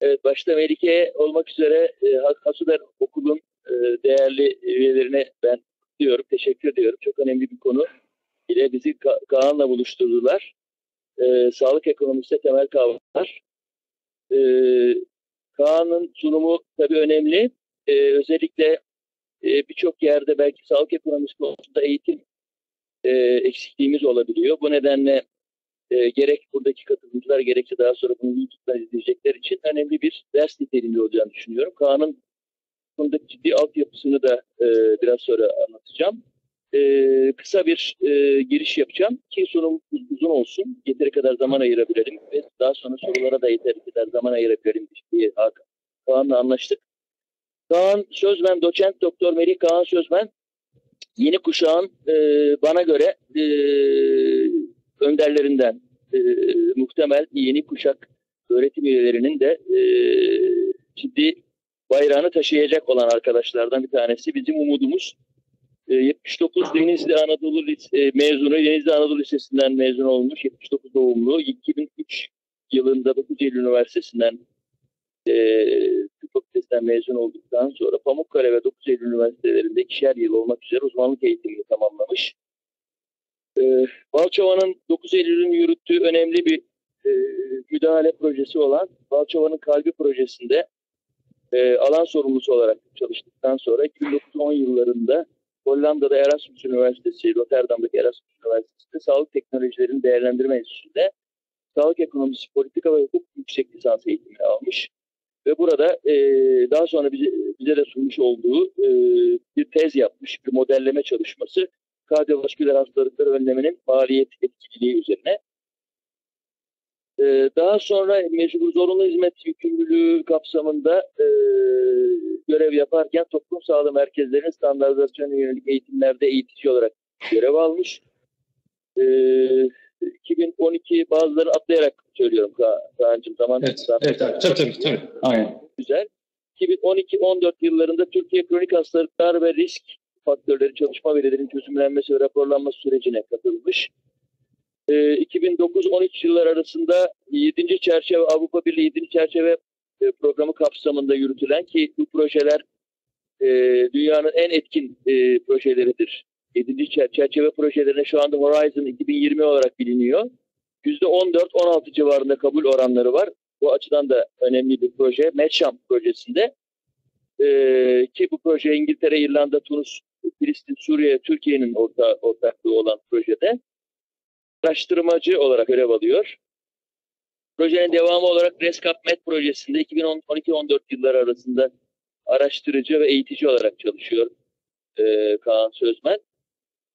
Evet, başta Melike olmak üzere e, Hasuder Okul'un e, değerli üyelerine ben diyorum, teşekkür ediyorum. Çok önemli bir konu ile bizi Ka- Kaan'la buluşturdular. E, sağlık ekonomisi temel kavramlar. E, Kaan'ın sunumu tabii önemli. E, özellikle e, birçok yerde belki sağlık ekonomisi konusunda eğitim e, eksikliğimiz olabiliyor. Bu nedenle e, gerek buradaki katılımcılar gerekse daha sonra bunu YouTube'dan izleyecekler için önemli bir ders niteliğinde olacağını düşünüyorum. Kaan'ın konudaki ciddi altyapısını da e, biraz sonra anlatacağım. E, kısa bir e, giriş yapacağım ki sunum uzun olsun. Yeteri kadar zaman ayırabilelim ve daha sonra sorulara da yeteri kadar zaman ayırabilelim diye Kaan'la anlaştık. Kaan Sözmen, doçent doktor Melih Kaan Sözmen yeni kuşağın e, bana göre e, önderlerinden e, muhtemel yeni kuşak öğretim üyelerinin de e, ciddi bayrağını taşıyacak olan arkadaşlardan bir tanesi. Bizim umudumuz 79 Denizli Anadolu Lise, e, mezunu, Denizli Anadolu Lisesi'nden mezun olmuş, 79 doğumlu, 2003 yılında Bakıcıeli Üniversitesi'nden e, tıp fakültesinden mezun olduktan sonra Pamukkale ve 9 Eylül Üniversitelerinde ikişer yıl olmak üzere uzmanlık eğitimini tamamlamış. E, Balçova'nın 9 Eylül'ün yürüttüğü önemli bir e, müdahale projesi olan Balçova'nın kalbi projesinde e, alan sorumlusu olarak çalıştıktan sonra 2009-10 yıllarında Hollanda'da Erasmus Üniversitesi, Rotterdam'daki Erasmus Üniversitesi'nde Sağlık Teknolojilerini Değerlendirme Enstitüsü'nde Sağlık Ekonomisi, Politika ve Hukuk Yüksek Lisans eğitimi almış. Ve burada e, daha sonra bize, bize de sunmuş olduğu e, bir tez yapmış, bir modelleme çalışması kardiyovasküler hastalıkları önlemenin maliyet etkililiği üzerine. Ee, daha sonra mecbur zorunlu hizmet yükümlülüğü kapsamında e, görev yaparken toplum sağlığı merkezlerinin standartizasyona yönelik eğitimlerde eğitici olarak görev almış. E, 2012 bazıları atlayarak söylüyorum Ka Kaan'cığım. Zaman evet, evet, tabii, tabii, tabii. Aynen. Güzel. 2012-14 yıllarında Türkiye Kronik Hastalıklar ve Risk faktörleri çalışma verilerinin çözümlenmesi ve raporlanması sürecine katılmış. E, 2009-13 yıllar arasında 7. çerçeve Avrupa Birliği 7. çerçeve e, programı kapsamında yürütülen ki bu projeler e, dünyanın en etkin e, projeleridir. 7. çerçeve projelerine şu anda Horizon 2020 olarak biliniyor. %14-16 civarında kabul oranları var. Bu açıdan da önemli bir proje. MEDSHAM projesinde ee, ki bu proje İngiltere, İrlanda, Tunus, Filistin, Suriye, Türkiye'nin orta, ortaklığı olan projede araştırmacı olarak görev alıyor. Projenin devamı olarak RESCAP MED projesinde 2012-14 yılları arasında araştırıcı ve eğitici olarak çalışıyor e, Kaan Sözmen.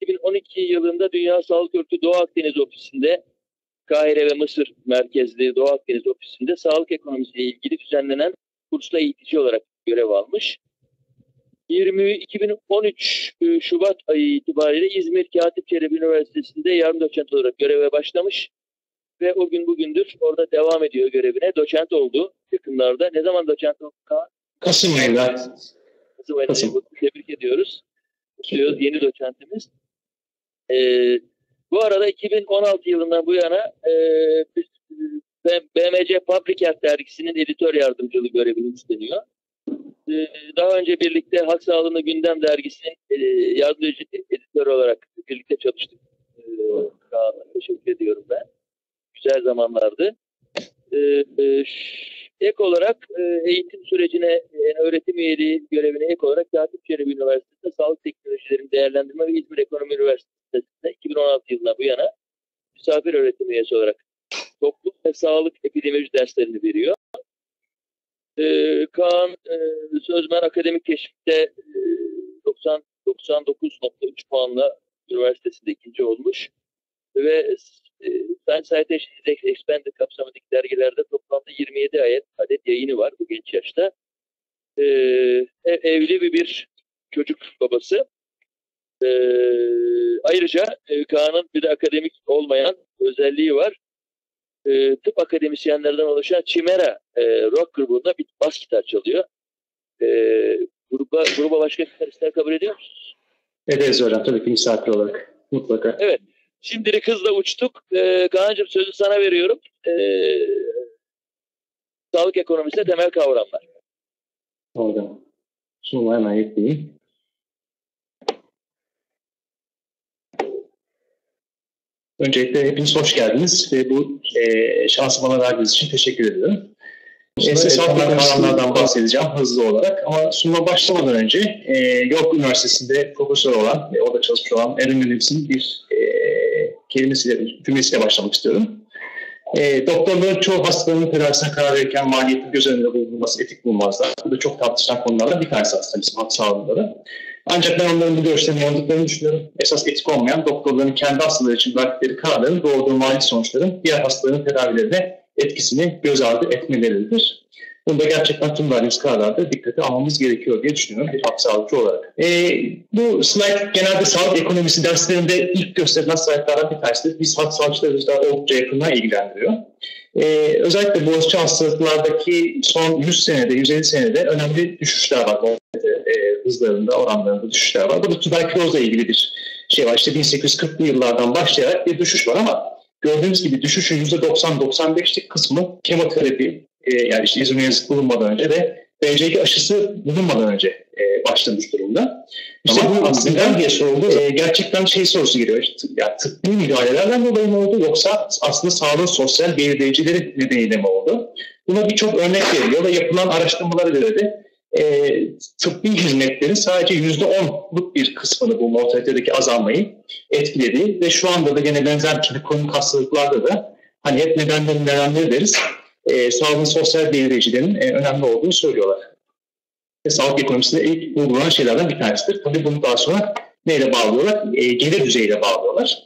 2012 yılında Dünya Sağlık Örgütü Doğu Akdeniz Ofisi'nde Kahire ve Mısır merkezli Doğu Akdeniz Ofisi'nde sağlık ekonomisiyle ilgili düzenlenen kursla eğitici olarak görev almış. 20 2013 e, Şubat ayı itibariyle İzmir Katip Çelebi Üniversitesi'nde yardım doçent olarak göreve başlamış ve o gün bugündür orada devam ediyor görevine. Doçent oldu yakınlarda. Ne zaman doçent oldu? Kasım ayında. Kasım ayında. Kasım. Tebrik ediyoruz. Diyoruz yeni doçentimiz. Ee, bu arada 2016 yılından bu yana e, biz, BMC Public Health dergisinin editör yardımcılığı görevini üstleniyor. Ee, daha önce birlikte Halk Sağlığı'nda Gündem Dergisi'nin e, yardımcı editör olarak birlikte çalıştık. Ee, teşekkür ediyorum ben. Güzel zamanlardı. Ee, e, ek olarak e, eğitim sürecine, öğretim üyeliği görevine ek olarak Katip Çelebi Üniversitesi'nde Sağlık Teknolojilerini Değerlendirme ve İzmir Ekonomi Üniversitesi'nde 2016 yılında bu yana misafir öğretim üyesi olarak toplum ve sağlık epidemioloji derslerini veriyor. Ee, Kaan e, Sözmen Akademik Keşif'te e, 90 99.3 puanla üniversitesinde ikinci olmuş ve e, Science Expanded kapsamındaki dergilerde toplamda 27 adet, adet yayını var bu genç yaşta. E, evli bir, bir çocuk babası. E, ayrıca e, Kaan'ın bir de akademik olmayan özelliği var e, tıp akademisyenlerden oluşan Chimera e, rock grubunda bir bas gitar çalıyor. e, gruba, gruba başka ister kabul ediyor musunuz? Ederiz hocam tabii ki misafir olarak. Mutlaka. Şimdilik hızla uçtuk. E, Kaan'cığım sözü sana veriyorum. E, sağlık ekonomisinde temel kavramlar. Orada. Şunu hemen yükleyeyim. Öncelikle hepiniz hoş geldiniz ve bu e, şansı bana verdiğiniz için teşekkür ediyorum. Size sağlık kavramlardan bahsedeceğim hızlı olarak ama sunuma başlamadan önce e, York Üniversitesi'nde profesör olan ve orada çalışmış olan Aaron Williams'ın bir e, kelimesiyle, cümlesiyle başlamak istiyorum. E, doktorların çoğu hastaların tedavisine karar verirken maliyetli göz önünde bulunması etik bulmazlar. Bu da çok tartışılan konulardan bir tanesi aslında bizim halk sağlığında da. Ancak ben onların bu görüşlerini yanıldıklarını düşünüyorum. Esas etik olmayan doktorların kendi hastaları için verdikleri kararların doğurduğu mali sonuçların diğer hastaların tedavilerine etkisini göz ardı etmeleridir. Bunda gerçekten tüm verdiğimiz kararlarda dikkate almamız gerekiyor diye düşünüyorum bir halk sağlıkçı olarak. Ee, bu slide genelde sağlık ekonomisi derslerinde ilk gösterilen slaytlardan bir tanesidir. Biz halk sağlıkçılarımızla oldukça yakından ilgilendiriyor. Ee, özellikle bulaşıcı hastalıklardaki son 100 senede, 150 senede önemli düşüşler var. E, hızlarında, oranlarında düşüşler var. Bu da tüberkülozla ilgili bir şey var. İşte 1840'lı yıllardan başlayarak bir düşüş var ama gördüğünüz gibi düşüşün %90-95'lik kısmı kemoterapi, e, yani işte izomiyazit bulunmadan önce ve BCG aşısı bulunmadan önce e, başlamış durumda. İşte Ama bu aslında- diye soruldu. E, gerçekten şey sorusu geliyor. İşte, ya, tıbbi müdahalelerden dolayı mı oldu yoksa aslında sağlığın sosyal belirleyicileri nedeniyle mi oldu? Buna birçok örnek veriliyor ve yapılan araştırmalara göre de e, tıbbi hizmetlerin sadece %10'luk bir kısmını bu mortalitedeki azalmayı etkiledi ve şu anda da gene benzer bir kronik hastalıklarda da hani hep nedenleri nedenleri deriz e, sağlığın sosyal belirleyicilerin e, önemli olduğunu söylüyorlar. Ve sağlık ekonomisinde ilk uygulanan şeylerden bir tanesidir. Tabii bunu daha sonra neyle bağlıyorlar? E, gelir düzeyiyle bağlıyorlar.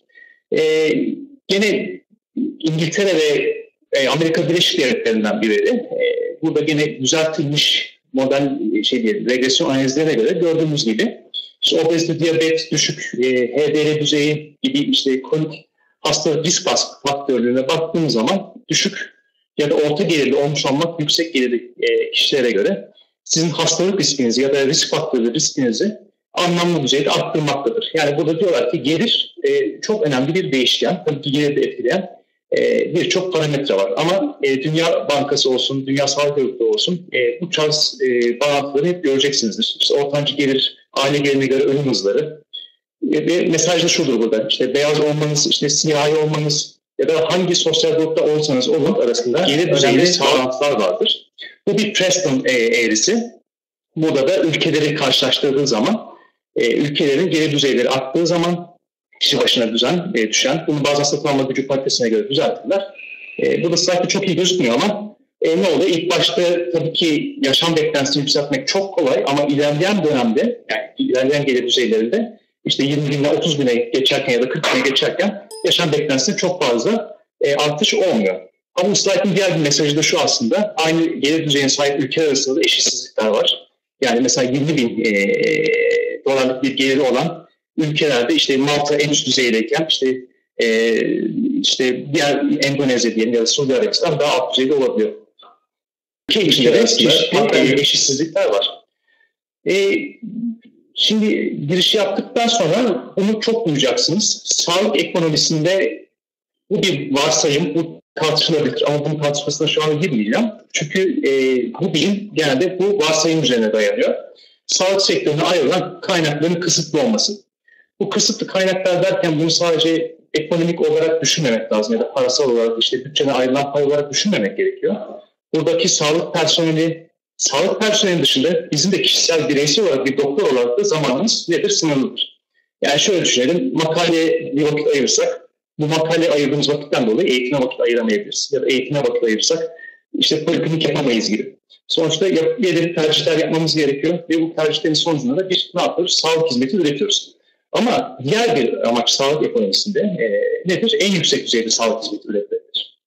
E, gene İngiltere ve e, Amerika Birleşik Devletleri'nden biri e, burada gene düzeltilmiş model e, şey diyelim, regresyon analizlerine göre gördüğümüz gibi işte obezite, diyabet, düşük e, HDL düzeyi gibi işte kronik hastalık risk faktörlerine baktığımız zaman düşük ya da orta gelirli olmuş olmak yüksek gelirli e, kişilere göre sizin hastalık riskinizi ya da risk faktörü riskinizi anlamlı düzeyde arttırmaktadır. Yani burada diyorlar ki gelir e, çok önemli bir değişken. Tabii ki geliri de etkileyen e, birçok parametre var. Ama e, Dünya Bankası olsun, Dünya Sağlık Örgütü olsun e, bu tarz e, bağlantıları hep göreceksinizdir. İşte ortancı gelir, aile gelirine göre ölüm hızları. E, ve mesaj da şudur burada. İşte beyaz olmanız, işte siyahi olmanız ya da hangi sosyal grupta olsanız olun arasında gelir düzeyinde bağlantılar vardır. Bu bir Preston e, eğrisi. Burada da ülkeleri karşılaştırdığı zaman e, ülkelerin gelir düzeyleri arttığı zaman kişi başına düzen e, düşen, bunu bazen satın alma gücü paritesine göre düzeltirler. E, burada slaytta çok iyi gözükmüyor ama e, ne oluyor? İlk başta tabii ki yaşam beklentisini yükseltmek çok kolay ama ilerleyen dönemde, yani ilerleyen gelir düzeylerinde işte 20 bine 30 bine geçerken ya da 40 bine geçerken yaşam beklentisinde çok fazla e, artış olmuyor. Ama bu slaytın diğer bir mesajı da şu aslında. Aynı gelir düzeyine sahip ülkeler arasında da eşitsizlikler var. Yani mesela 20 bin e, dolarlık bir geliri olan ülkelerde işte Malta en üst düzeydeyken işte e, işte diğer Endonezya diyelim ya da Suudi Arabistan daha alt düzeyde olabiliyor. Ülke içinde çeşitli eşitsizlikler var. E, şimdi giriş yaptıktan sonra bunu çok duyacaksınız. Sağlık ekonomisinde bu bir varsayım, bu tartışılabilir ama bunun tartışmasına şu an girmeyeceğim. Çünkü e, bu bilim genelde bu varsayım üzerine dayanıyor. Sağlık sektörüne ayrılan kaynakların kısıtlı olması. Bu kısıtlı kaynaklar derken bunu sadece ekonomik olarak düşünmemek lazım ya da parasal olarak işte bütçene ayrılan pay olarak düşünmemek gerekiyor. Buradaki sağlık personeli, sağlık personeli dışında bizim de kişisel bireysel olarak bir doktor olarak da zamanımız nedir? Sınırlıdır. Yani şöyle düşünelim, makaleye bir vakit ayırırsak, bu makaleye ayırdığımız vakitten dolayı eğitime vakit ayıramayabiliriz. Ya da eğitime vakit ayırırsak işte poliklinik yapamayız gibi. Sonuçta yap, belirli tercihler yapmamız gerekiyor ve bu tercihlerin sonucunda da bir ne yapıyoruz? Sağlık hizmeti üretiyoruz. Ama diğer bir amaç sağlık ekonomisinde e, nedir? En yüksek düzeyde sağlık hizmeti üretmektir.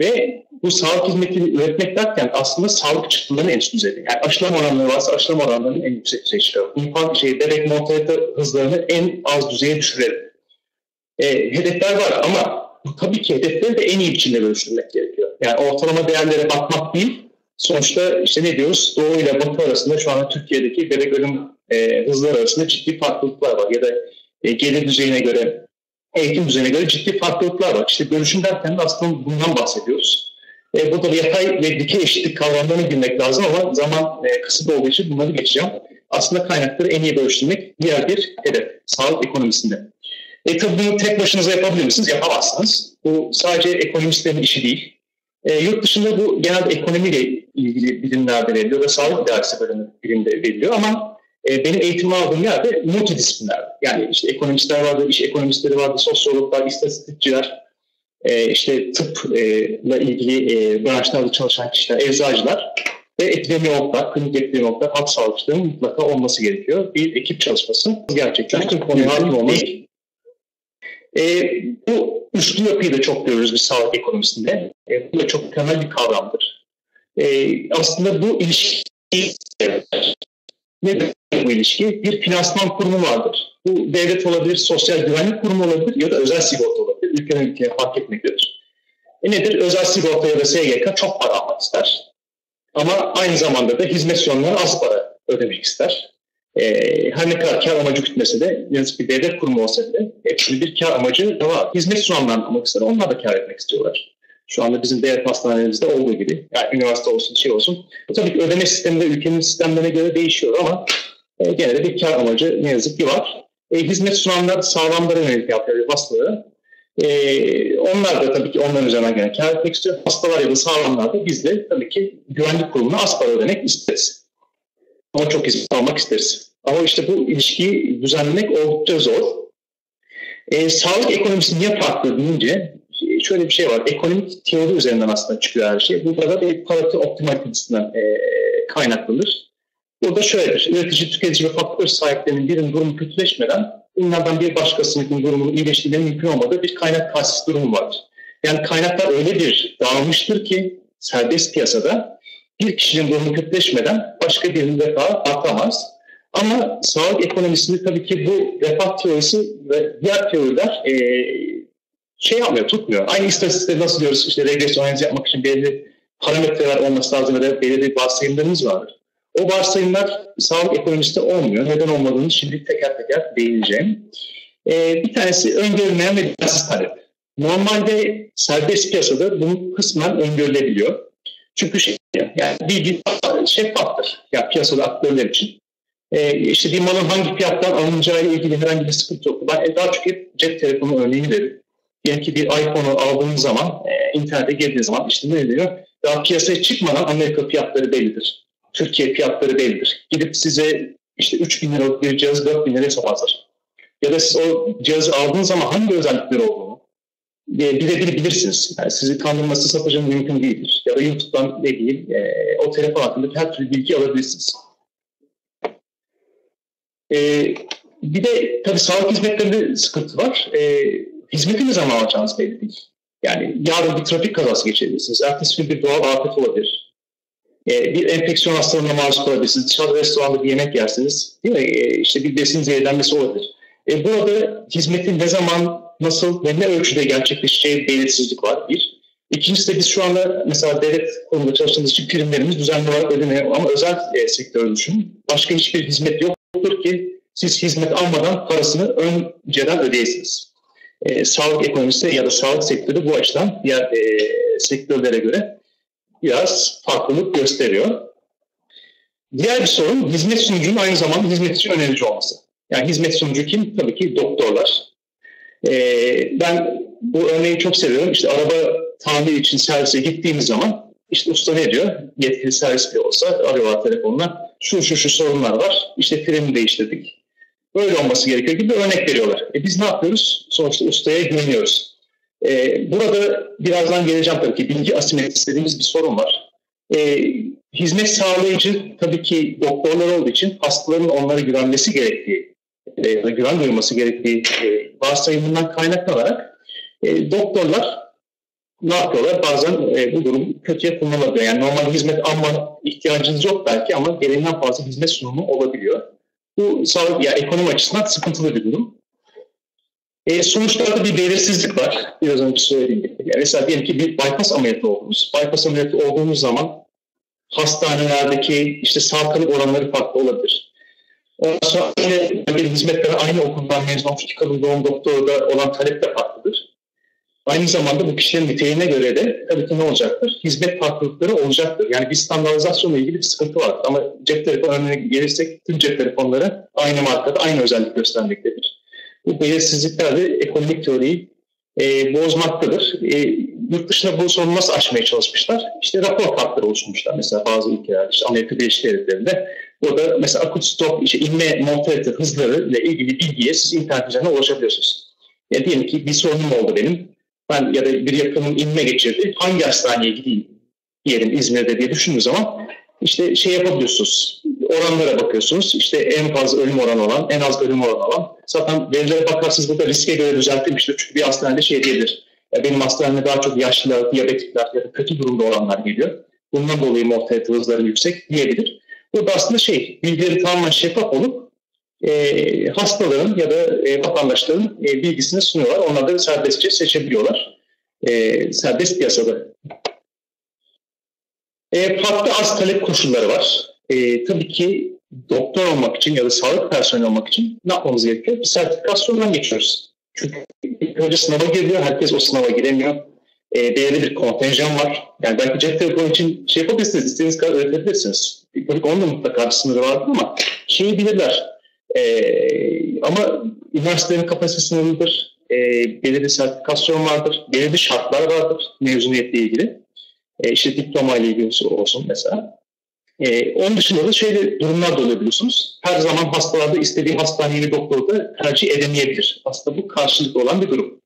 Ve bu sağlık hizmetini üretmek derken aslında sağlık çıktılarının en üst düzeyde. Yani aşılama oranları varsa aşılama oranlarının en yüksek düzeye çıkaralım. İnfant şey, bebek mortalite hızlarını en az düzeye düşürelim. E, hedefler var ama tabii ki hedefleri de en iyi biçimde görüştürmek gerekiyor. Yani ortalama değerlere bakmak değil, Sonuçta işte ne diyoruz? Doğu ile Batı arasında şu anda Türkiye'deki bebek ölüm e, hızları arasında ciddi farklılıklar var. Ya da e, gelir düzeyine göre, eğitim düzeyine göre ciddi farklılıklar var. İşte bölüşüm derken de aslında bundan bahsediyoruz. E, burada yatay ve dikey eşitlik kavramlarını bilmek lazım ama zaman e, kısıtlı olduğu için bunları geçeceğim. Aslında kaynakları en iyi bölüştürmek diğer bir hedef sağlık ekonomisinde. E tabi bunu tek başınıza yapabilir misiniz? Yapamazsınız. Bu sadece ekonomistlerin işi değil. E, yurt dışında bu genelde ekonomiyle ilgili bilimlerde veriliyor ve sağlık idaresi bölümü bilimde veriliyor ama e, benim eğitim aldığım yerde multidisipliner. Yani işte ekonomistler vardı, iş ekonomistleri vardı, sosyologlar, istatistikçiler, e, işte tıpla e, ilgili e, branşlarda çalışan kişiler, eczacılar ve epidemiyologlar, klinik epidemiyologlar, halk sağlıkçıların mutlaka olması gerekiyor. Bir ekip çalışması gerçekten tüm konuya hakim olmalı. E, bu üçlü yapıyı da çok görürüz bir sağlık ekonomisinde. E, bu da çok temel bir kavramdır. E, aslında bu ilişki ne bu ilişki? Bir finansman kurumu vardır. Bu devlet olabilir, sosyal güvenlik kurumu olabilir ya da özel sigorta olabilir. Ülkeden ülkeye fark etmektedir. E nedir? Özel sigorta ya da SGK çok para almak ister. Ama aynı zamanda da hizmet sonlarına az para ödemek ister. E, her ne kadar kar amacı gütmese de yazık bir devlet kurumu olsa bile hepsinin bir kar amacı var. Hizmet sunanlarını almak ister. Onlar da kar etmek istiyorlar. Şu anda bizim devlet hastanelerimizde olduğu gibi. Yani üniversite olsun, şey olsun. Tabii ki ödeme sistemi de ülkenin sistemlerine göre değişiyor ama e, gene de bir kar amacı ne yazık ki var. E, hizmet sunanlar sağlamlara yönelik yapıyor hastalara. E, onlar da tabii ki onların üzerinden gene kar etmek istiyor. Hastalar ya da sağlamlar da biz de tabii ki güvenlik kurumuna az para ödemek isteriz. Ama çok hizmet almak isteriz. Ama işte bu ilişkiyi düzenlemek oldukça zor. E, sağlık ekonomisi niye farklı deyince şöyle bir şey var. Ekonomik teori üzerinden aslında çıkıyor her şey. Burada da bir Pareto optimalitesinden e, kaynaklanır. Burada şöyledir. Üretici, tüketici ve faktör sahiplerinin birinin durumu kötüleşmeden bunlardan bir başkasının durumunun iyileştiğinden mümkün olmadığı bir kaynak tahsis durumu vardır. Yani kaynaklar öyle bir dağılmıştır ki serbest piyasada bir kişinin durumu kötüleşmeden başka birinin refahı artamaz. Ama sağlık ekonomisinde tabii ki bu refah teorisi ve diğer teoriler e, şey yapmıyor, tutmuyor. Aynı istatistikleri nasıl diyoruz işte regresyon analizi yapmak için belirli parametreler olması lazım ya da belirli varsayımlarımız vardır. O varsayımlar sağlık ekonomisinde olmuyor. Neden olmadığını şimdi teker teker değineceğim. Ee, bir tanesi öngörülmeyen ve düzensiz talep. Normalde serbest piyasada bunu kısmen öngörülebiliyor. Çünkü şey yani bilgi şeffaftır. Yani piyasada aktörler için. Ee, işte bir malın hangi fiyattan alınacağı ile ilgili herhangi bir sıkıntı yok. Ben daha çok hep cep telefonu örneğini veririm. Diyelim ki bir iPhone'u aldığınız zaman, e, internete girdiğiniz zaman işte ne diyor? Daha piyasaya çıkmadan Amerika fiyatları bellidir. Türkiye fiyatları bellidir. Gidip size işte 3 bin liralık bir cihazı 4 bin liraya satmazlar. Ya da siz o cihazı aldığınız zaman hangi özellikleri olduğunu birebir bilirsiniz. Yani sizi kandırması satıcının mümkün değildir. Ya da YouTube'dan ne diyeyim e, o telefon hakkındaki her türlü bilgi alabilirsiniz. E, bir de tabii sağlık hizmetlerinde sıkıntı var. E, hizmeti ne zaman alacağınız belli değil. Yani yarın bir trafik kazası geçirebilirsiniz. Ertesi gün bir doğal afet olabilir. Ee, bir enfeksiyon hastalığına maruz kalabilirsiniz. Dışarıda restoranda bir yemek yersiniz. Değil mi? Ee, işte bir besin zehirlenmesi olabilir. Ee, burada hizmetin ne zaman, nasıl ve ne ölçüde gerçekleşeceği belirsizlik var. Bir. İkincisi de biz şu anda mesela devlet konumunda çalıştığımız için primlerimiz düzenli olarak ödeniyor ama özel e, sektörü düşünün. Başka hiçbir hizmet yoktur ki siz hizmet almadan parasını önceden ödeyesiniz e, sağlık ekonomisi ya da sağlık sektörü bu açıdan diğer e, sektörlere göre biraz farklılık gösteriyor. Diğer bir sorun hizmet sunucunun aynı zamanda hizmet için önerici olması. Yani hizmet sunucu kim? Tabii ki doktorlar. E, ben bu örneği çok seviyorum. İşte araba tamir için servise gittiğimiz zaman işte usta ne diyor? Yetkili servis bile olsa arıyorlar telefonla. Şu şu şu sorunlar var. İşte freni değiştirdik böyle olması gerekiyor gibi örnek veriyorlar. E biz ne yapıyoruz? Sonuçta ustaya güveniyoruz. E, burada birazdan geleceğim tabii ki bilgi asimetrisi dediğimiz bir sorun var. E, hizmet sağlayıcı tabii ki doktorlar olduğu için hastaların onlara güvenmesi gerektiği, e, güven duyması gerektiği e, varsayımından kaynaklanarak e, doktorlar ne yapıyorlar? Bazen e, bu durum kötüye kullanılabiliyor. Yani normal hizmet alma ihtiyacınız yok belki ama gereğinden fazla hizmet sunumu olabiliyor. Bu sağlık, yani ekonomi açısından sıkıntılı bir durum. E, sonuçlarda bir belirsizlik var. Biraz önce söylediğim gibi. Yani mesela diyelim ki bir bypass ameliyatı oldunuz. Bypass ameliyatı olduğunuz zaman hastanelerdeki işte sağlık oranları farklı olabilir. Ondan sonra aynı bölgeli hizmetlere aynı okuldan mezun olmuş iki kadın doğum doktoru da olan talep de farklıdır. Aynı zamanda bu kişilerin niteliğine göre de tabii ki ne olacaktır? Hizmet farklılıkları olacaktır. Yani bir standartizasyonla ilgili bir sıkıntı var. Ama cep telefonu örneğine gelirsek tüm cep telefonları aynı markada aynı özellik göstermektedir. Bu belirsizlikler de ekonomik teoriyi e, bozmaktadır. E, yurt dışında bu sorunu nasıl aşmaya çalışmışlar? İşte rapor farkları oluşmuşlar. Mesela bazı ülkeler, işte Amerika Birleşik Devletleri'nde burada mesela akut stop, işte inme mortalite hızları ile ilgili bilgiye siz internet üzerinden ulaşabiliyorsunuz. Ya diyelim ki bir sorunum oldu benim. Ben ya da bir yakınım inme geçirdi. Hangi hastaneye gideyim diyelim İzmir'de diye düşündüğünüz zaman işte şey yapabiliyorsunuz. Oranlara bakıyorsunuz. İşte en fazla ölüm oranı olan, en az ölüm oranı olan. Zaten verilere bakarsınız burada riske göre düzeltilmiştir. Çünkü bir hastanede şey diyebilir. Ya benim hastaneme daha çok yaşlılar, diyabetikler ya da kötü durumda olanlar geliyor. Bundan dolayı mortalite hızları yüksek diyebilir. Burada aslında şey, bilgileri tamamen şeffaf olup e, hastaların ya da e, vatandaşların e, bilgisini sunuyorlar. Onlar da serbestçe seçebiliyorlar. E, serbest piyasada. E, farklı az talep koşulları var. E, tabii ki doktor olmak için ya da sağlık personeli olmak için ne yapmamız gerekiyor? Bir sertifikasyondan geçiyoruz. Çünkü önce sınava giriyor, herkes o sınava giremiyor. E, belirli bir kontenjan var. Yani belki cep telefonu için şey yapabilirsiniz, istediğiniz kadar öğretebilirsiniz. Tabii onun da mutlaka bir sınırı vardır ama şeyi bilirler. E, ama üniversitelerin kapasite sınırlıdır. E, belirli sertifikasyon vardır. Belirli şartlar vardır mezuniyetle ilgili. E, işte diploma ile ilgili olsun mesela. Ee, onun dışında da şöyle durumlar da olabiliyorsunuz. Her zaman hastalarda istediği hastaneyi ve doktoru da tercih edemeyebilir. Aslında bu karşılıklı olan bir durum.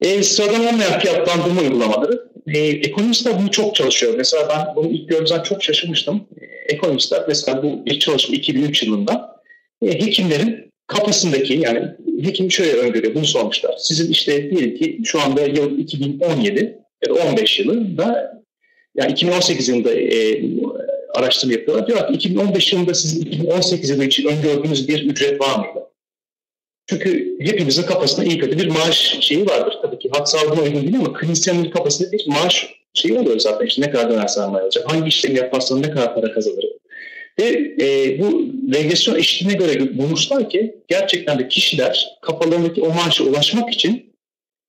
E, sıradan olmayan fiyatlandırma uygulamaları. E, ekonomistler bunu çok çalışıyor. Mesela ben bunu ilk gördüğümden çok şaşırmıştım. E, ekonomistler mesela bu bir çalışma 2003 yılında e, hekimlerin kafasındaki yani hekim şöyle öngörüyor bunu sormuşlar. Sizin işte diyelim ki şu anda yıl 2017 ya da 15 yılında yani 2018 yılında e, araştırma yapıyorlar. Diyorlar ki 2015 yılında sizin 2018 yılı için öngördüğünüz bir ücret var mıydı? Çünkü hepimizin kafasında iyi kötü bir maaş şeyi vardır. Tabii ki hak sağlığına uygun değil ama klinisyenin kafasında bir maaş şeyi oluyor zaten. İşte ne kadar döner sermaye alacak, hangi işlemi yaparsan ne kadar para kazanır. Ve e, bu regresyon eşitliğine göre bulmuşlar ki gerçekten de kişiler kafalarındaki o maaşa ulaşmak için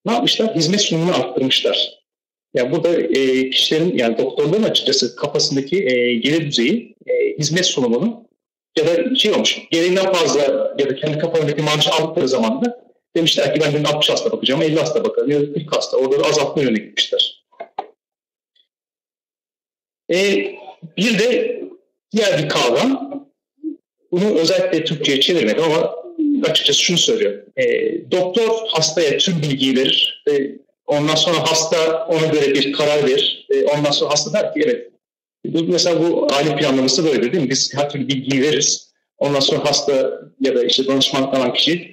ne yapmışlar? Hizmet sunumunu arttırmışlar. Yani burada e, kişilerin yani doktorların açıkçası kafasındaki e, gelir düzeyi e, hizmet sunumunu ya da şey olmuş gereğinden fazla ya da kendi kafalarındaki maaşı aldıkları zaman da demişler ki ben gün 60 hasta bakacağım 50 hasta bakarım ya da 40 hasta orada da azaltma yönüne gitmişler. E, bir de diğer bir kavram bunu özellikle Türkçe'ye çevirmedim ama açıkçası şunu söylüyorum. E, doktor hastaya tüm bilgiyi verir ve Ondan sonra hasta ona göre bir karar verir. E, ondan sonra hasta der ki evet. Bu, mesela bu aile planlaması böyle değil mi? Biz her türlü bilgiyi veririz. Ondan sonra hasta ya da işte danışmanlık alan kişi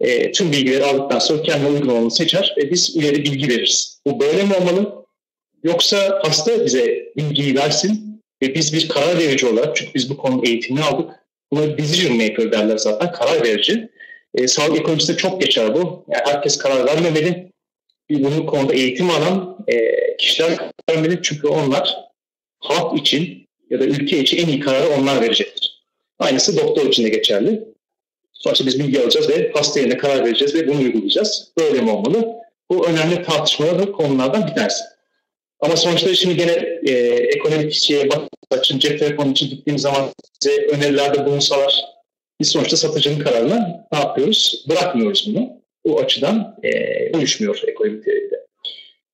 e, tüm bilgileri aldıktan sonra kendine uygun olanı seçer ve biz ileri bilgi veririz. Bu böyle mi olmalı? Yoksa hasta bize bilgiyi versin ve biz bir karar verici olarak çünkü biz bu konu eğitimini aldık. Buna decision maker derler zaten karar verici. E, sağlık ekonomisinde çok geçer bu. Yani herkes karar vermemeli bunun konuda eğitim alan e, kişiler vermeli çünkü onlar halk için ya da ülke için en iyi kararı onlar verecektir. Aynısı doktor için de geçerli. Sonuçta biz bilgi alacağız ve hasta karar vereceğiz ve bunu uygulayacağız. Böyle mi olmalı? Bu önemli tartışmalı konulardan bir tanesi. Ama sonuçta şimdi gene e, ekonomik şeye bakmak için cep telefonu için gittiğimiz zaman bize önerilerde bulunsalar biz sonuçta satıcının kararına ne yapıyoruz? Bırakmıyoruz bunu bu açıdan e, uyuşmuyor ekonomik teoride.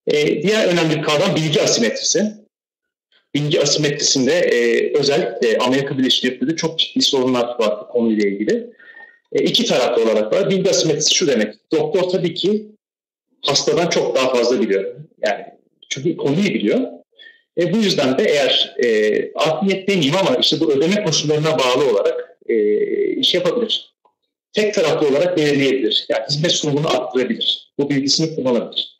E, diğer önemli kavram bilgi asimetrisi. Bilgi asimetrisinde e, özellikle Amerika Birleşik Devletleri'de çok ciddi sorunlar var bu konuyla ilgili. E, iki taraflı olarak var. Bilgi asimetrisi şu demek. Doktor tabii ki hastadan çok daha fazla biliyor. Yani çünkü konuyu biliyor. E, bu yüzden de eğer e, art niyet demeyeyim ama işte bu ödeme koşullarına bağlı olarak e, iş yapabilir tek taraflı olarak belirleyebilir. Yani hizmet sunumunu arttırabilir. Bu bilgisini kullanabilir.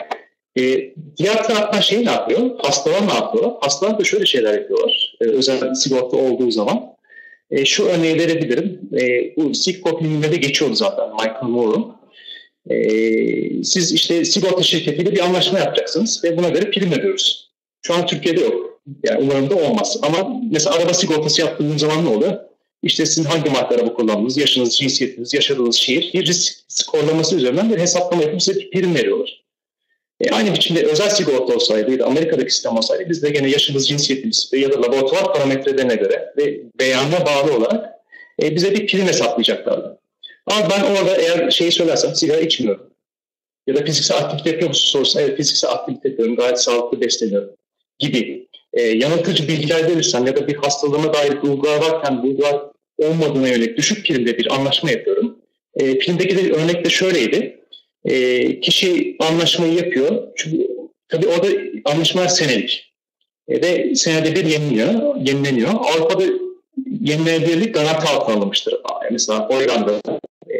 Ee, diğer taraftan şey ne yapıyor? Hastalar ne yapıyorlar? Hastalar da şöyle şeyler yapıyorlar. Ee, özel sigorta olduğu zaman. Ee, şu örneği verebilirim. Ee, bu sigorta filminde de geçiyordu zaten Michael Moore'un. Ee, siz işte sigorta şirketiyle bir anlaşma yapacaksınız ve buna göre prim ödüyoruz. Şu an Türkiye'de yok. Yani umarım da olmaz. Ama mesela araba sigortası yaptığınız zaman ne oluyor? İşte sizin hangi marka araba kullandığınız, yaşınız, cinsiyetiniz, yaşadığınız şehir bir risk skorlaması üzerinden bir hesaplama yapıp size prim veriyorlar. E, aynı biçimde özel sigorta olsaydı ya da Amerika'daki sistem olsaydı biz de gene yaşımız, cinsiyetimiz ya da laboratuvar parametrelerine göre ve beyanına bağlı olarak e, bize bir prim hesaplayacaklardı. Ama ben orada eğer şeyi söylersem sigara içmiyorum. Ya da fiziksel aktivite yapıyor musun sorsa evet fiziksel aktivite yapıyorum, gayet sağlıklı besleniyorum gibi e, yanıltıcı bilgiler verirsem ya da bir hastalığıma dair bulgular varken bulgular olmadığına yönelik düşük primde bir anlaşma yapıyorum. E, primdeki de örnek de şöyleydi. E, kişi anlaşmayı yapıyor. Çünkü tabii orada anlaşmalar senelik. E, ve senede bir yeniliyor, yenileniyor. Avrupa'da yenilenebilirlik garanti altına alınmıştır. Mesela Hollanda'da e,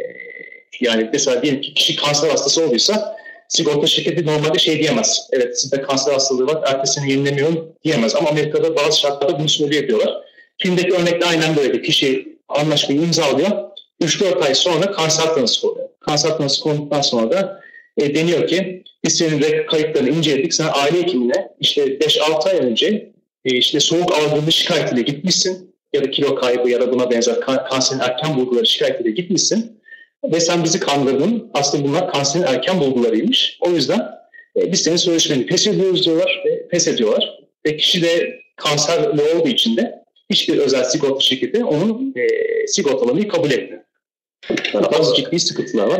yani mesela diyelim ki kişi kanser hastası olduysa sigorta şirketi normalde şey diyemez. Evet sizde kanser hastalığı var, ertesini yenilemiyorum diyemez. Ama Amerika'da bazı şartlarda bunu söyleyebiliyorlar. Filmdeki örnekte aynen böyle. Kişi anlaşmayı imzalıyor. 3-4 ay sonra kanser tanısı oluyor. Kanser tanısı konulduktan sonra da e, deniyor ki biz senin de kayıtlarını inceledik. Sen aile hekimine işte 5-6 ay önce e, işte soğuk algınlığı şikayetiyle gitmişsin ya da kilo kaybı ya da buna benzer kanserin erken bulguları şikayetiyle gitmişsin ve sen bizi kandırdın. Aslında bunlar kanserin erken bulgularıymış. O yüzden e, biz senin sözleşmeni pes ediyoruz diyorlar ve pes ediyorlar. Ve kişi de kanserli olduğu için de hiçbir özel sigorta şirketi onun e, sigortalamayı kabul etmiyor. Bazı ciddi sıkıntılar var.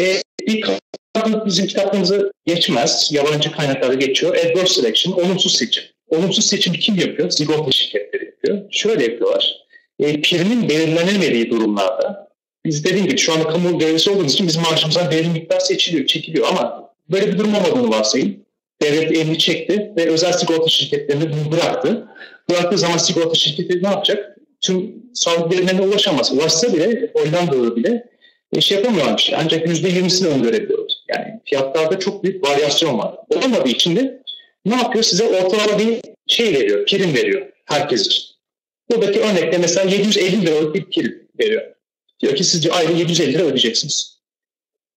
E, bir kavram bizim kitaplarımıza geçmez. Yabancı kaynaklarda geçiyor. Adverse selection, olumsuz seçim. Olumsuz seçimi kim yapıyor? Sigorta şirketleri yapıyor. Şöyle yapıyorlar. E, primin belirlenemediği durumlarda biz dediğim gibi şu anda kamu görevlisi olduğumuz için bizim maaşımızdan belirli miktar seçiliyor, çekiliyor ama böyle bir durum olmadığını varsayın. Devlet elini çekti ve özel sigorta şirketlerini bıraktı. Bıraktığı zaman sigorta şirketi ne yapacak? Tüm sağlık ulaşamaz. Ulaşsa bile Hollanda'da bile e, şey yapamıyormuş. Ancak %20'sini öngörebiliyoruz. Yani fiyatlarda çok büyük varyasyon var. Olamadığı için de ne yapıyor? Size ortalama bir şey veriyor, prim veriyor herkes için. Buradaki örnekte mesela 750 liralık bir prim veriyor. Diyor ki sizce ayda 750 lira ödeyeceksiniz.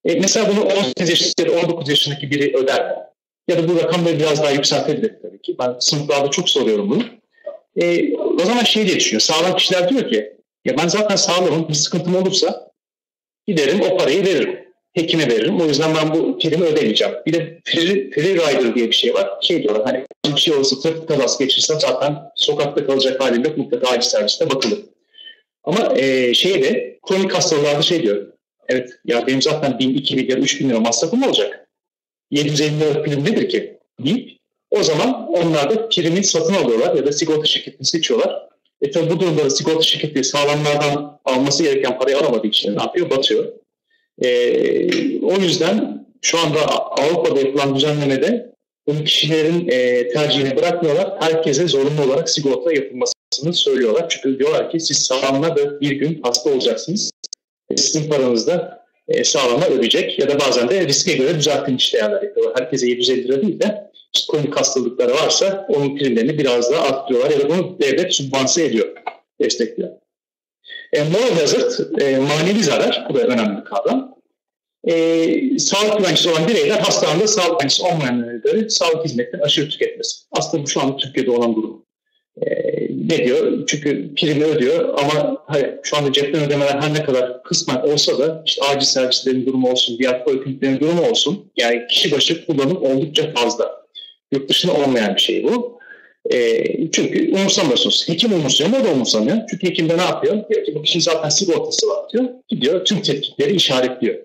E, mesela bunu 18 yaşındaki ya da 19 yaşındaki biri öder mi? Ya da bu rakamları biraz daha yükseltebilir tabii ki. Ben sınıflarda çok soruyorum bunu. E, o zaman şey diye düşünüyor. Sağlam kişiler diyor ki ya ben zaten sağlamım bir sıkıntım olursa giderim o parayı veririm. Hekime veririm. O yüzden ben bu primi ödemeyeceğim. Bir de free, free rider diye bir şey var. Şey diyorlar hani bir şey olursa trafik kazası geçirsem zaten sokakta kalacak halim yok. Mutlaka acil serviste bakılır. Ama e, şeyde kronik hastalıklarda şey diyor. Evet ya benim zaten 1000, 2000 ya 3000 lira masrafım olacak. 750 lira prim nedir ki? deyip o zaman onlar da primi satın alıyorlar ya da sigorta şirketini seçiyorlar. E tabi bu durumda da sigorta şirketi sağlamlardan alması gereken parayı alamadığı için ne yapıyor? Batıyor. E, o yüzden şu anda Avrupa'da yapılan düzenlemede bunu kişilerin e, tercihine bırakmıyorlar. Herkese zorunlu olarak sigorta yapılmasını söylüyorlar. Çünkü diyorlar ki siz sağlamla da bir gün hasta olacaksınız. Sizin paranız da e, sağlama ödeyecek ya da bazen de riske göre düzeltilmiş değerler yapıyorlar. Herkese 750 lira değil de işte kronik hastalıkları varsa onun primlerini biraz daha arttırıyorlar ya da bunu devlet sübvanse ediyor, destekliyor. E, moral hazard, e, manevi zarar, bu da önemli bir kavram. E, sağlık güvencesi olan bireyler hastanede sağlık güvencesi olmayanları sağlık hizmetleri aşırı tüketmesi. Aslında bu şu anda Türkiye'de olan durum. E, ne diyor? Çünkü primi ödüyor ama hayır, şu anda cepten ödemeler her ne kadar kısmen olsa da işte acil servislerin durumu olsun, diğer polikliniklerin durumu olsun. Yani kişi başı kullanım oldukça fazla. Yurt dışında olmayan bir şey bu. E, çünkü umursamıyorsunuz. Hekim umursuyor mu o da umursamıyor. Çünkü hekim de ne yapıyor? Diyor ki bu kişinin zaten sigortası var diyor. Gidiyor tüm tetkikleri işaretliyor.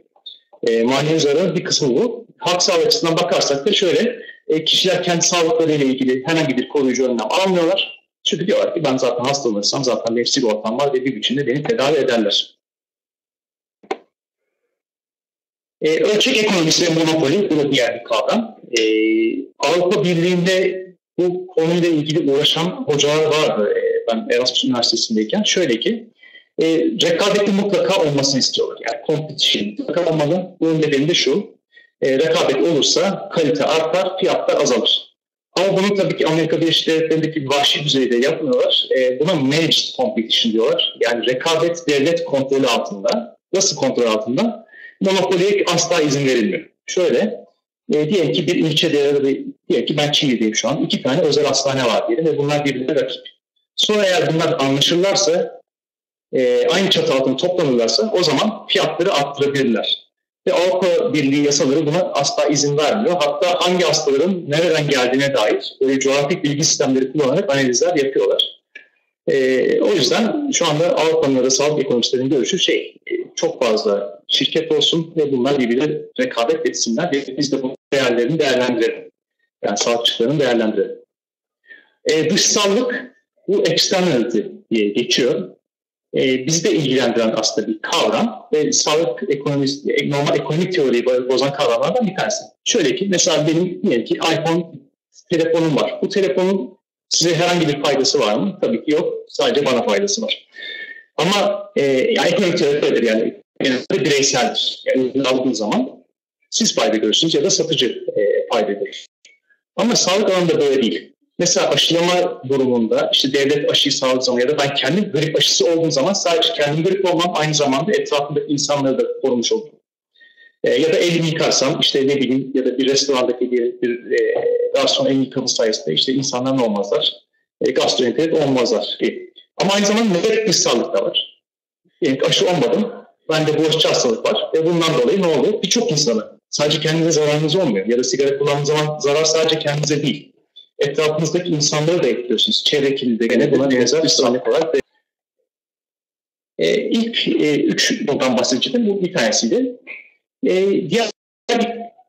E, manevi zararın bir kısmı bu. Halk sağlığı açısından bakarsak da şöyle e, kişiler kendi sağlıklarıyla ilgili herhangi bir koruyucu önlem almıyorlar. Çünkü diyorlar ki ben zaten hastalanırsam zaten benim sigortam var ve bir biçimde beni tedavi ederler. E, ölçek ekonomisi ve monopoli bu da diğer bir kavram. E, Avrupa Birliği'nde bu konuyla ilgili uğraşan hocalar vardı. E, ben Erasmus Üniversitesi'ndeyken. Şöyle ki e, rekabetin mutlaka olmasını istiyorlar. Yani competition mutlaka olmalı. Bunun nedeni de şu. E, rekabet olursa kalite artar, fiyatlar azalır. Ama bunu tabii ki Amerika Birleşik Devletleri'ndeki vahşi düzeyde yapmıyorlar. E, buna managed competition diyorlar. Yani rekabet devlet kontrolü altında. Nasıl kontrol altında? Monopoliye asla izin verilmiyor. Şöyle, E, diyelim ki bir ilçede ya da bir, diyelim ki ben Çiğli'deyim şu an. iki tane özel hastane var diyelim ve bunlar birbirine rakip. Sonra eğer bunlar anlaşırlarsa e, aynı çatı altında toplanırlarsa o zaman fiyatları arttırabilirler. Ve Avrupa Birliği yasaları buna asla izin vermiyor. Hatta hangi hastaların nereden geldiğine dair böyle coğrafik bilgi sistemleri kullanarak analizler yapıyorlar. E, o yüzden şu anda Avrupa'nın da sağlık ekonomistlerinin görüşü şey, e, çok fazla şirket olsun ve bunlar birbirine rekabet etsinler ve biz de bu değerlerini değerlendirelim. Yani sağlıkçıların değerlendirelim. E, dışsallık bu externality diye geçiyor. E, bizi de ilgilendiren aslında bir kavram ve sağlık ekonomisi, normal ekonomik teoriyi bozan kavramlardan bir tanesi. Şöyle ki mesela benim diyelim ki iPhone telefonum var. Bu telefonun size herhangi bir faydası var mı? Tabii ki yok. Sadece bana faydası var. Ama e, ekonomik teoridir yani genelde bireyseldir. Yani aldığın zaman siz fayda görürsünüz ya da satıcı e, fayda görür. Ama sağlık alanında böyle değil. Mesela aşılama durumunda işte devlet aşıyı sağladığı zaman ya da ben kendim grip aşısı olduğum zaman sadece kendim grip olmam aynı zamanda etrafındaki insanları da korumuş olurum. E, ya da elimi yıkarsam işte ne bileyim ya da bir restorandaki bir, bir e, garson elini yıkadığı sayesinde işte insanlar ne olmazlar? E, gastroenterit olmazlar. E, ama aynı zamanda negatif bir sağlık da var. Yani aşı olmadım. Bende bulaşıcı hastalık var ve bundan dolayı ne oluyor? Birçok insana sadece kendinize zararınız olmuyor. Ya da sigara kullandığınız zaman zarar sadece kendinize değil. Etrafınızdaki insanları da ekliyorsunuz. Çevre de gene buna benzer bir sağlık olarak. E, ilk e, üç bundan bahsedeceğim. Bu bir tanesiydi. E, diğer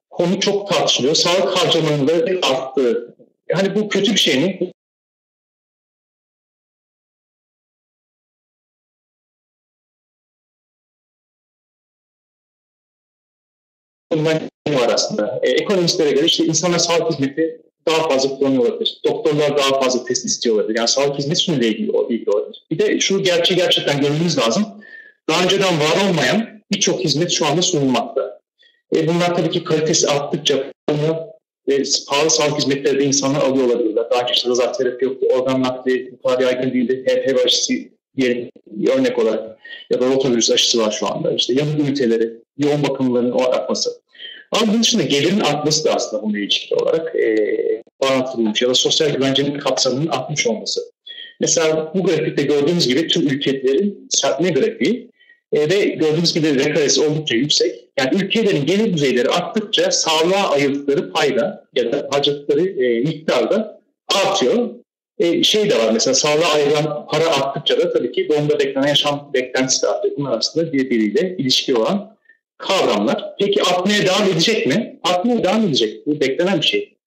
konu çok tartışılıyor. Sağlık harcamalarının arttığı. Yani bu kötü bir şey mi? Bundan var aslında. E, ekonomistlere göre işte insanlar sağlık hizmeti daha fazla kullanıyor olabilir. Doktorlar daha fazla test istiyor olabilir. Yani sağlık hizmeti şununla ilgili, ilgili olabilir. Bir de şu gerçeği gerçekten görmemiz lazım. Daha önceden var olmayan birçok hizmet şu anda sunulmakta. E, bunlar tabii ki kalitesi arttıkça ve pahalı sağlık hizmetleri de insanlar alıyor olabilirler. Daha önce işte lazer terapi yoktu, organ nakli bu kadar yaygın değildi. HPV aşısı diyelim örnek olarak ya da rotavirüs aşısı var şu anda. İşte yanık üniteleri, yoğun bakımların artması. Ama bunun dışında gelirin artması da aslında bununla ilişkili olarak e, bağlantılıymış ya da sosyal güvencenin kapsamının artmış olması. Mesela bu grafikte gördüğünüz gibi tüm ülkelerin serpme grafiği e, ve gördüğünüz gibi rekaresi oldukça yüksek. Yani ülkelerin gelir düzeyleri arttıkça sağlığa ayırdıkları payda ya da harcadıkları e, miktarda artıyor. E, şey de var mesela sağlığa ayrılan para arttıkça da tabii ki doğumda beklenen yaşam beklentisi de artıyor. Bunlar aslında birbiriyle ilişki olan kavramlar. Peki artmaya devam edecek mi? Artmaya devam edecek. Bu beklenen bir şey.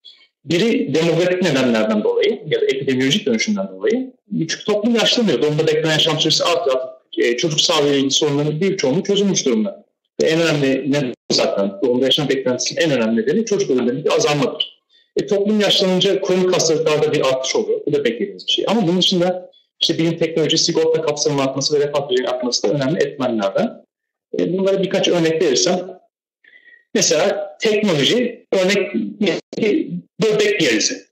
Biri demografik nedenlerden dolayı ya da epidemiolojik dönüşümden dolayı. Çünkü toplum yaşlanıyor. Doğumda beklenen yaşam süresi artıyor. E, çocuk sağlığı ilgili sorunların bir çoğunluğu çözülmüş durumda. Ve en önemli neden zaten doğumda yaşam beklentisinin en önemli nedeni çocuk ölümlerinin azalmadır. E, toplum yaşlanınca kronik hastalıklarda bir artış oluyor. Bu da beklediğimiz bir şey. Ama bunun dışında işte bilim teknoloji, sigorta kapsamının artması ve refah düzeyinin artması da önemli etmenlerden. E, bunlara birkaç örnek verirsem. Mesela teknoloji, örnek böbrek diyalizi.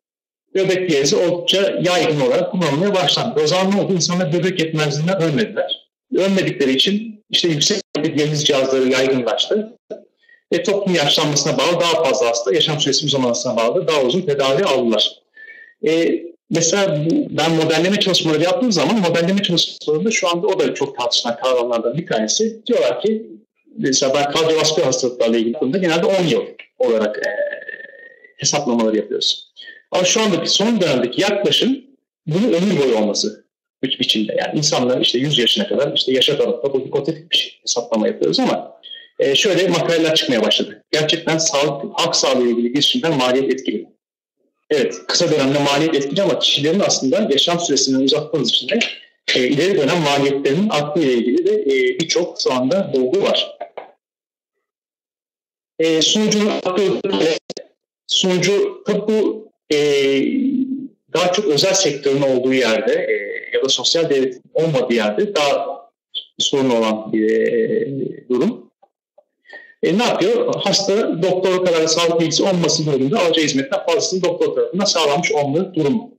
Böbrek diyalizi oldukça yaygın olarak kullanılmaya başlandı. O zaman ne oldu? İnsanlar böbrek yetmezliğinden ölmediler. Ölmedikleri için işte yüksek diyaliz cihazları yaygınlaştı. Ve toplum yaşlanmasına bağlı daha fazla hasta, yaşam süresi uzamasına bağlı daha uzun tedavi aldılar. E, mesela ben modelleme çalışmaları yaptığım zaman modelleme çalışmalarında şu anda o da çok tartışılan kavramlardan bir tanesi. Diyorlar ki mesela ben kardiyovasküler hastalıklarla ilgili yaptığımda genelde 10 yıl olarak e, hesaplamaları yapıyoruz. Ama şu andaki son dönemdeki yaklaşım bunun ömür boyu olması bir biçimde. Yani insanlar işte 100 yaşına kadar işte yaşa kalıpta bu hipotetik bir şey, hesaplama yapıyoruz ama e, şöyle makaleler çıkmaya başladı. Gerçekten sağlık, halk sağlığı ile ilgili girişimden maliyet etkili. Evet, kısa dönemde maliyet etkili ama kişilerin aslında yaşam süresini uzatmanız için de e, ileri dönem maliyetlerinin arttığı ile ilgili de e, birçok şu anda bulgu var. E, sunucunun sunucu bu e, daha çok özel sektörün olduğu yerde e, ya da sosyal devlet olmadığı yerde daha sorun olan bir e, durum. E, ne yapıyor? Hasta doktora kadar sağlık bilgisi olması durumunda alacağı hizmetten fazlasını doktor tarafından sağlanmış olma durumu.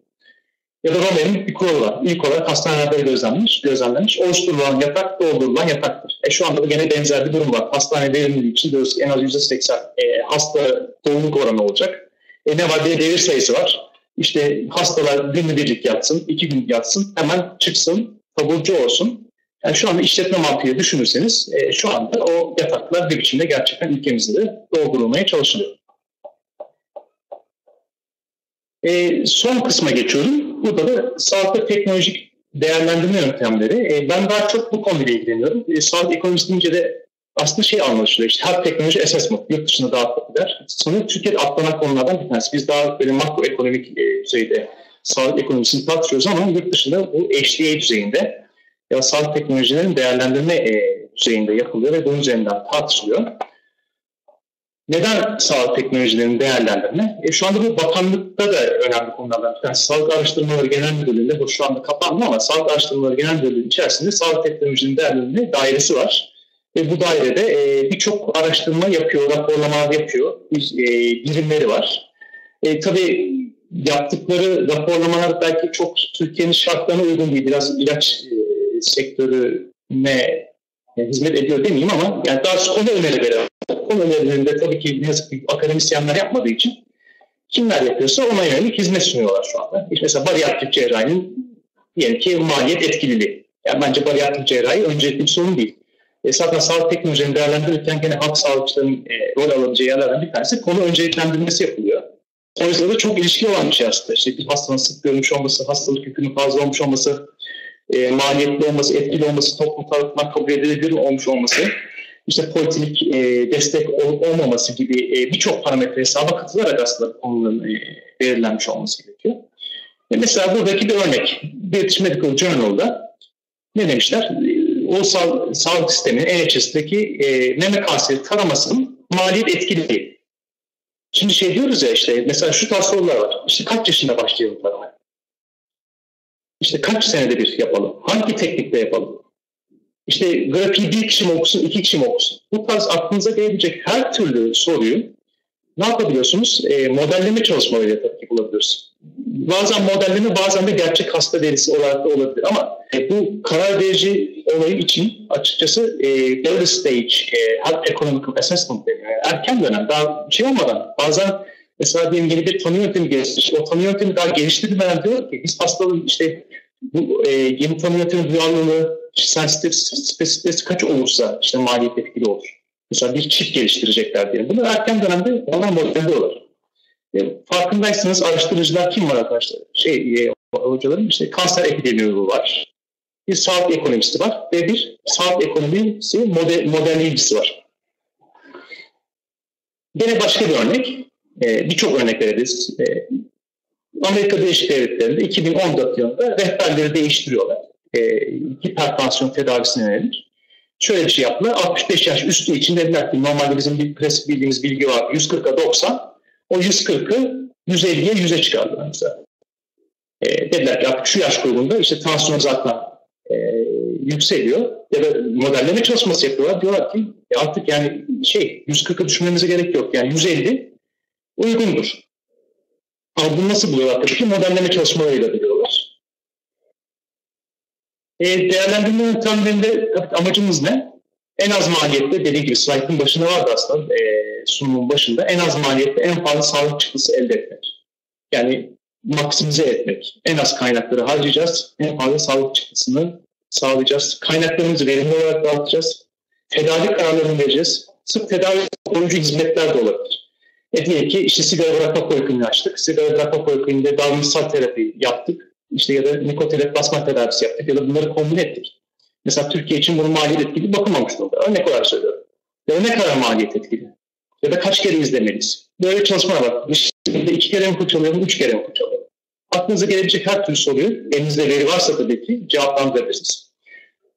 Ya da Rome'nin bir kuralı var. İlk olarak hastanelerde gözlenmiş, gözlemlenmiş. Oluşturulan yatak doldurulan yataktır. E şu anda da gene benzer bir durum var. Hastane verimliliği için diyoruz ki en az %80 e, hasta doluluk oranı olacak. E ne var? Bir devir sayısı var. İşte hastalar günübirlik yatsın, iki gün yatsın, hemen çıksın, taburcu olsun. Yani şu anda işletme mantığı düşünürseniz e, şu anda o yataklar bir biçimde gerçekten ülkemizde de doldurulmaya çalışılıyor. E, son kısma geçiyorum. Burada da sağlık ve teknolojik değerlendirme yöntemleri. E, ben daha çok bu konuyla ilgileniyorum. E, sağlık ekonomisi deyince de aslında şey anlaşılıyor. İşte her teknoloji assessment yurt dışında daha popüler. Sanırım Türkiye'de atlanan konulardan bir tanesi. Biz daha böyle makroekonomik e, düzeyde sağlık ekonomisini tartışıyoruz ama yurt dışında bu HTA düzeyinde ya sağlık teknolojilerin değerlendirme e, düzeyinde yapılıyor ve bunun üzerinden tartışılıyor. Neden sağlık teknolojilerinin değerlendirme? E, şu anda bu bakanlıkta da önemli konulardan bir tanesi. Sağlık Araştırmaları Genel Müdürlüğü'nde bu şu anda kapandı ama Sağlık Araştırmaları Genel Müdürlüğü içerisinde sağlık teknolojilerinin değerlendirme dairesi var. Ve bu dairede e, birçok araştırma yapıyor, raporlamalar yapıyor, e, birimleri var. E, tabii yaptıkları raporlamalar belki çok Türkiye'nin şartlarına uygun değil. Biraz ilaç e, sektörüne e, hizmet ediyor demeyeyim ama yani daha konu önerileri. Konu önerilerinde tabii ki ne yazık ki akademisyenler yapmadığı için kimler yapıyorsa ona yönelik hizmet sunuyorlar şu anda. İşte mesela bariyatrik cerrahinin diyelim ki maliyet etkililiği. Yani bence bariyatrik cerrahi öncelikli bir sorun değil. E, zaten sağlık teknolojilerini değerlendirirken gene halk sağlıkçıların e, rol alabileceği yerlerden bir tanesi konu önceliklendirmesi yapılıyor. O yüzden de çok ilişki olan bir şey aslında. İşte bir hastanın sık görmüş olması, hastalık yükünün fazla olmuş olması, e, maliyetli olması, etkili olması, toplum tarafından kabul edilebilir olmuş olması, işte politik e, destek olup olmaması gibi e, birçok parametre hesaba katılarak aslında konunun e, belirlenmiş olması gerekiyor. E, mesela buradaki bir örnek. British Medical Journal'da ne demişler? ulusal sağlık sisteminin NHS'deki e, meme kanseri taramasının maliyet etkili değil. Şimdi şey diyoruz ya işte mesela şu tarz sorular var. İşte kaç yaşında başlayalım taramaya? İşte kaç senede bir yapalım? Hangi teknikle yapalım? İşte grafiği bir kişi mi okusun, iki kişi mi okusun? Bu tarz aklınıza gelebilecek her türlü soruyu ne yapabiliyorsunuz? E, modelleme çalışmalarıyla tabii ki bulabiliyorsunuz. Bazen modelleme bazen de gerçek hasta verisi olarak da olabilir ama e, bu karar verici olayı için açıkçası e, early stage e, health economic assessment. Yani erken dönem daha şey olmadan bazen mesela diyelim yeni bir tanı yöntemi geliştirmiş. O tanı yöntemi daha geliştirmeden diyor ki biz hastalığın işte bu e, yeni tanı yöntemi duyarlılığı, sensitif spesifitesi kaç olursa işte maliyet etkili olur. Mesela bir çip geliştirecekler diyelim. Bunu erken dönemde onlar modelliyorlar. E, farkındaysanız araştırıcılar kim var arkadaşlar? Şey, e, hocalarım işte kanser epidemiyoloğu var. Bir sağlık ekonomisti var ve bir sağlık ekonomisi model, modelleyicisi var. Gene başka bir örnek. E, Birçok örnek verebiliriz. E, Amerika Birleşik Devletleri'nde 2014 yılında rehberleri değiştiriyorlar. E, hipertansiyon tedavisine yönelik. Şöyle bir şey yaptılar. 65 yaş üstü için dediler ki normalde bizim bir klasik bildiğimiz bilgi var. 140'a 90. O 140'ı 150'ye 100'e çıkardılar mesela. E, dediler ki artık şu yaş grubunda işte tansiyon zaten e, yükseliyor ya da modelleme çalışması yapıyorlar. Diyorlar ki e artık yani şey 140'ı düşünmemize gerek yok. Yani 150 uygundur. Ama bunu nasıl buluyorlar tabii ki modelleme çalışmalarıyla biliyorlar. E, değerlendirme yöntemlerinde amacımız ne? En az maliyette dediğim gibi slaytın başında vardı aslında e, sunumun başında en az maliyette en fazla sağlık çıktısı elde etmek. Yani maksimize etmek. En az kaynakları harcayacağız. En fazla sağlık çıktısını sağlayacağız. Kaynaklarımızı verimli olarak dağıtacağız. Tedavi kararlarını vereceğiz. Sırf tedavi koruyucu hizmetler de olabilir. E diyelim ki işte sigara bırakma polikliniği açtık. Sigara bırakma polikliniğinde davranışsal terapi yaptık. İşte ya da nikotilet basma tedavisi yaptık ya da bunları kombine ettik. Mesela Türkiye için bunun maliyet etkili bakılmamış durumda. Örnek olarak söylüyorum. Ya ne kadar maliyet etkili? Ya da kaç kere izlemeliyiz? Böyle çalışmalar var. Şimdi iki kere mi fırçalayalım, üç kere mi fırçalayalım? Aklınıza gelebilecek her türlü soruyu elinizde veri varsa tabii ki cevaplandırabilirsiniz.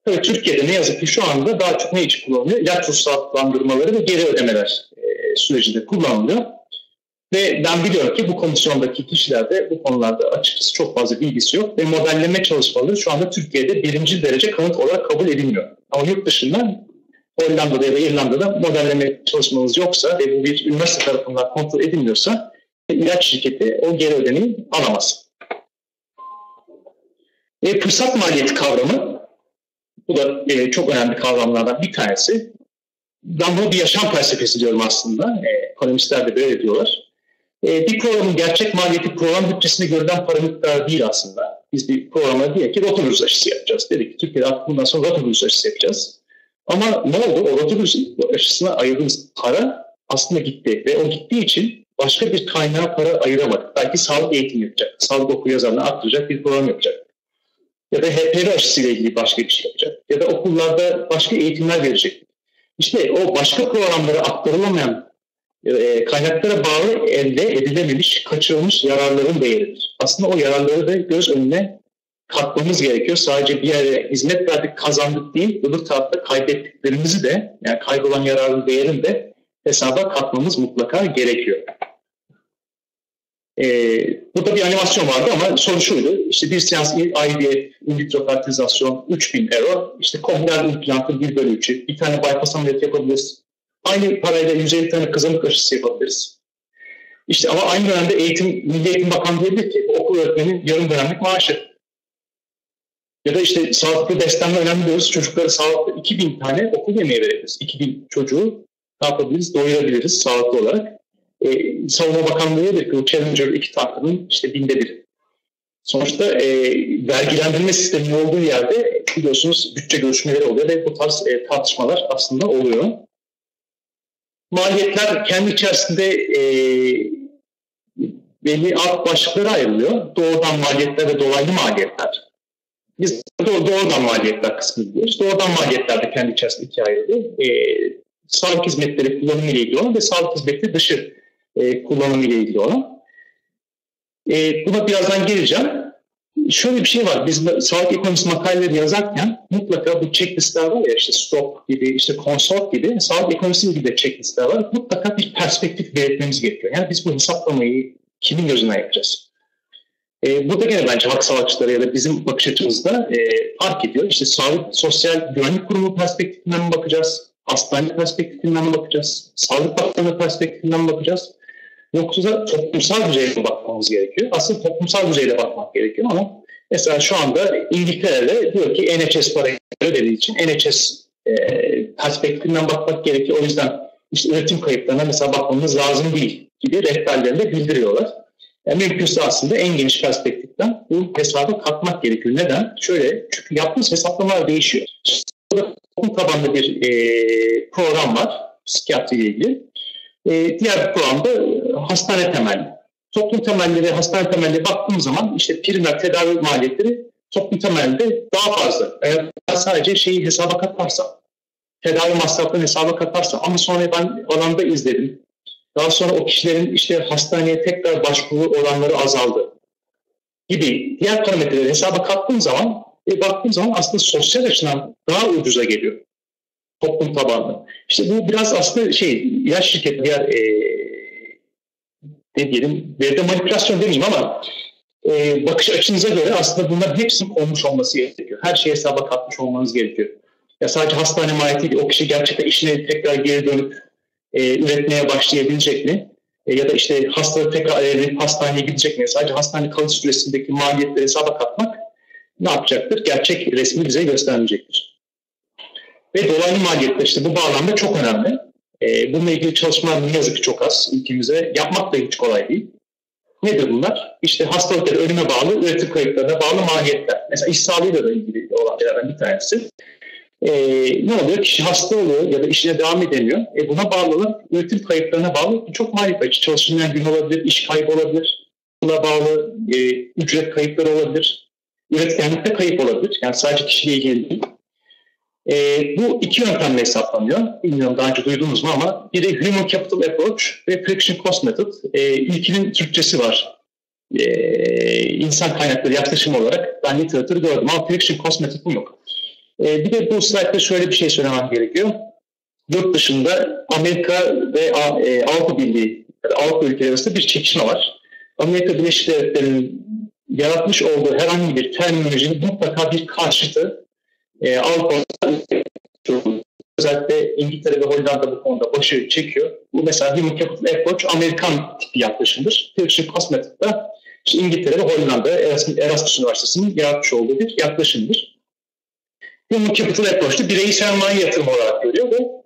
Tabii Türkiye'de ne yazık ki şu anda daha çok ne için kullanılıyor? İlaç ruhsatlandırmaları ve geri ödemeler sürecinde kullanılıyor. Ve ben biliyorum ki bu komisyondaki kişilerde bu konularda açıkçası çok fazla bilgisi yok ve modelleme çalışmaları şu anda Türkiye'de birinci derece kanıt olarak kabul edilmiyor. Ama yurt dışında Hollanda'da ya da İrlanda'da modelleme çalışmanız yoksa ve bu bir üniversite tarafından kontrol edilmiyorsa ilaç şirketi o geri ödemeyi alamaz. E, fırsat maliyeti kavramı bu da e, çok önemli kavramlardan bir tanesi. Ben bunu bir yaşam felsefesi diyorum aslında. E, ekonomistler de böyle diyorlar. E, bir programın gerçek maliyeti program bütçesinde görülen para miktarı değil aslında. Biz bir programa diye ki rotavirüs aşısı yapacağız. Dedik ki Türkiye'de artık bundan sonra rotavirüs aşısı yapacağız. Ama ne oldu? O rotavirüs aşısına ayırdığımız para aslında gitti. Ve o gittiği için başka bir kaynağa para ayıramadık. Belki sağlık eğitimi yapacak, sağlık okul yazarını arttıracak bir program yapacak. Ya da HPV aşısıyla ilgili başka bir şey yapacak. Ya da okullarda başka eğitimler verecek. İşte o başka programlara aktarılamayan e, kaynaklara bağlı elde edilememiş, kaçırılmış yararların değeridir. Aslında o yararları da göz önüne katmamız gerekiyor. Sadece bir yere hizmet verdik, kazandık değil, öbür tarafta kaybettiklerimizi de, yani kaybolan yararın değerini de hesaba katmamız mutlaka gerekiyor. Ee, burada bir animasyon vardı ama soru şuydu. İşte bir seans IVF, in vitro fertilizasyon 3000 euro. İşte kombinal implantı 1 bölü 3'ü. Bir tane bypass ameliyatı yapabiliriz. Aynı parayla 150 tane kızamık aşısı yapabiliriz. İşte ama aynı dönemde eğitim, Milli Eğitim Bakanı diyebilir ki okul öğretmenin yarım dönemlik maaşı. Ya da işte sağlıklı beslenme önemli diyoruz. Çocuklara sağlıklı 2000 tane okul yemeği verebiliriz. 2000 çocuğu ne yapabiliriz? Doyurabiliriz sağlıklı olarak. Ee, Savunma Bakanlığı diyor ki Challenger iki tankının işte binde bir. Sonuçta e, vergilendirme sisteminin olduğu yerde biliyorsunuz bütçe görüşmeleri oluyor ve bu tarz e, tartışmalar aslında oluyor. Maliyetler kendi içerisinde e, belli alt başlıklara ayrılıyor. Doğrudan maliyetler ve dolaylı maliyetler. Biz doğrudan maliyetler kısmı diyoruz. Doğrudan maliyetler de kendi içerisinde ikiye ayrılıyor. E, sağlık hizmetleri kullanımı ile ilgili olan ve sağlık hizmetleri dışı e, kullanımı ile ilgili olan. E, buna birazdan geleceğim. Şöyle bir şey var. Biz sağlık ekonomisi makaleleri yazarken mutlaka bu checklistler var ya işte stop gibi, işte consort gibi sağlık ekonomisi gibi de checklistler var. Mutlaka bir perspektif belirtmemiz gerekiyor. Yani biz bu hesaplamayı kimin gözünden yapacağız? E, burada gene bence hak savaşçıları ya da bizim bakış açımızda e, fark ediyor. İşte sağlık, sosyal güvenlik kurumu perspektifinden mi bakacağız? Hastane perspektifinden mi bakacağız? Sağlık bakanlığı perspektifinden mi bakacağız? Yoksa toplumsal düzeyde bakmamız gerekiyor. Aslında toplumsal düzeyde bakmak gerekiyor ama mesela şu anda İngiltere'de diyor ki NHS parayı ödediği için NHS e, perspektifinden bakmak gerekiyor. O yüzden işte üretim kayıplarına mesela bakmamız lazım değil gibi rehberlerinde bildiriyorlar. Yani mümkünse aslında en geniş perspektiften bu hesaba katmak gerekiyor. Neden? Şöyle, çünkü yaptığımız hesaplamalar değişiyor. Burada toplum tabanlı bir e, program var psikiyatri ile ilgili. E, diğer bir programda hastane temelli. Toplum temelleri, hastane temelli baktığım zaman işte primer tedavi maliyetleri toplum temelde daha fazla. Eğer sadece şeyi hesaba katarsam, tedavi masraflarını hesaba katarsam ama sonra ben alanda izledim. Daha sonra o kişilerin işte hastaneye tekrar başvuru oranları azaldı gibi diğer parametreleri hesaba kattığım zaman e, baktığım zaman aslında sosyal açıdan daha ucuza geliyor toplum tabanlı. İşte bu biraz aslında şey ilaç şirketi diğer e, ne diyelim veride manipülasyon demeyeyim ama e, bakış açınıza göre aslında bunların hepsinin konmuş olması gerekiyor. Her şeyi hesaba katmış olmanız gerekiyor. Ya sadece hastane maliyeti değil, o kişi gerçekten işine tekrar geri dönüp e, üretmeye başlayabilecek mi? E, ya da işte hastalığı tekrar ayarlayıp hastaneye gidecek mi? Sadece hastane kalış süresindeki maliyetleri hesaba katmak ne yapacaktır? Gerçek resmi bize göstermeyecektir. Ve dolaylı maliyetler işte bu bağlamda çok önemli. E, bununla ilgili çalışmalar ne yazık ki çok az ülkemize. Yapmak da hiç kolay değil. Nedir bunlar? İşte hastalıkları ölüme bağlı, üretim kayıplarına bağlı maliyetler. Mesela iş sağlığıyla da ilgili olan bir tanesi. E, ne oluyor? Kişi hasta oluyor ya da işine devam edemiyor. E, buna bağlı olan üretim kayıplarına bağlı çok maliyet var. Çalışılmayan gün olabilir, iş kaybı olabilir. Buna bağlı e, ücret kayıpları olabilir. Üretkenlikte kayıp olabilir. Yani sadece kişiyle ilgili değil. E, bu iki yöntemle hesaplanıyor. Bilmiyorum daha önce duydunuz mu ama biri Human Capital Approach ve Friction Cost Method. E, ilkinin Türkçesi var. E, insan kaynakları yaklaşım olarak ben literatürü gördüm ama Friction Cost Method bu yok. E, bir de bu slaytta şöyle bir şey söylemem gerekiyor. Yurt dışında Amerika ve e, Avrupa Birliği, Avrupa ülkeleri arasında bir çekişme var. Amerika Birleşik Devletleri'nin yaratmış olduğu herhangi bir terminolojinin mutlaka bir karşıtı e, Avrupa'da özellikle İngiltere ve Hollanda bu konuda başı çekiyor. Bu mesela Human Capital Approach Amerikan tipi yaklaşımdır. Friction Cost Method'da işte İngiltere ve Hollanda Erasmus Üniversitesi'nin yaratmış olduğu bir yaklaşımdır. Human Capital Approach'ta bireyi sermaye yatırımı olarak görüyor ve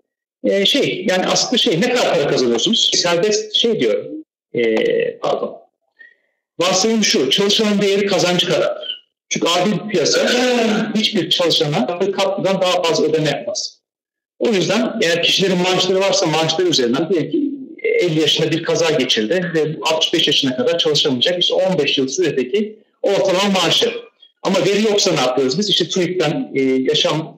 e, şey yani aslında şey ne kadar para kazanıyorsunuz? Serbest şey diyor e, pardon. Varsayım şu çalışanın değeri kazancı kadardır. Çünkü adil bir piyasa hiçbir çalışana katkıdan daha fazla ödeme yapmaz. O yüzden eğer kişilerin maaşları varsa maaşları üzerinden diyelim ki 50 yaşında bir kaza geçirdi ve 65 yaşına kadar çalışamayacak. İşte 15 yıl süredeki ortalama maaşı. Ama veri yoksa ne yapıyoruz biz? İşte TÜİK'ten e, yaşam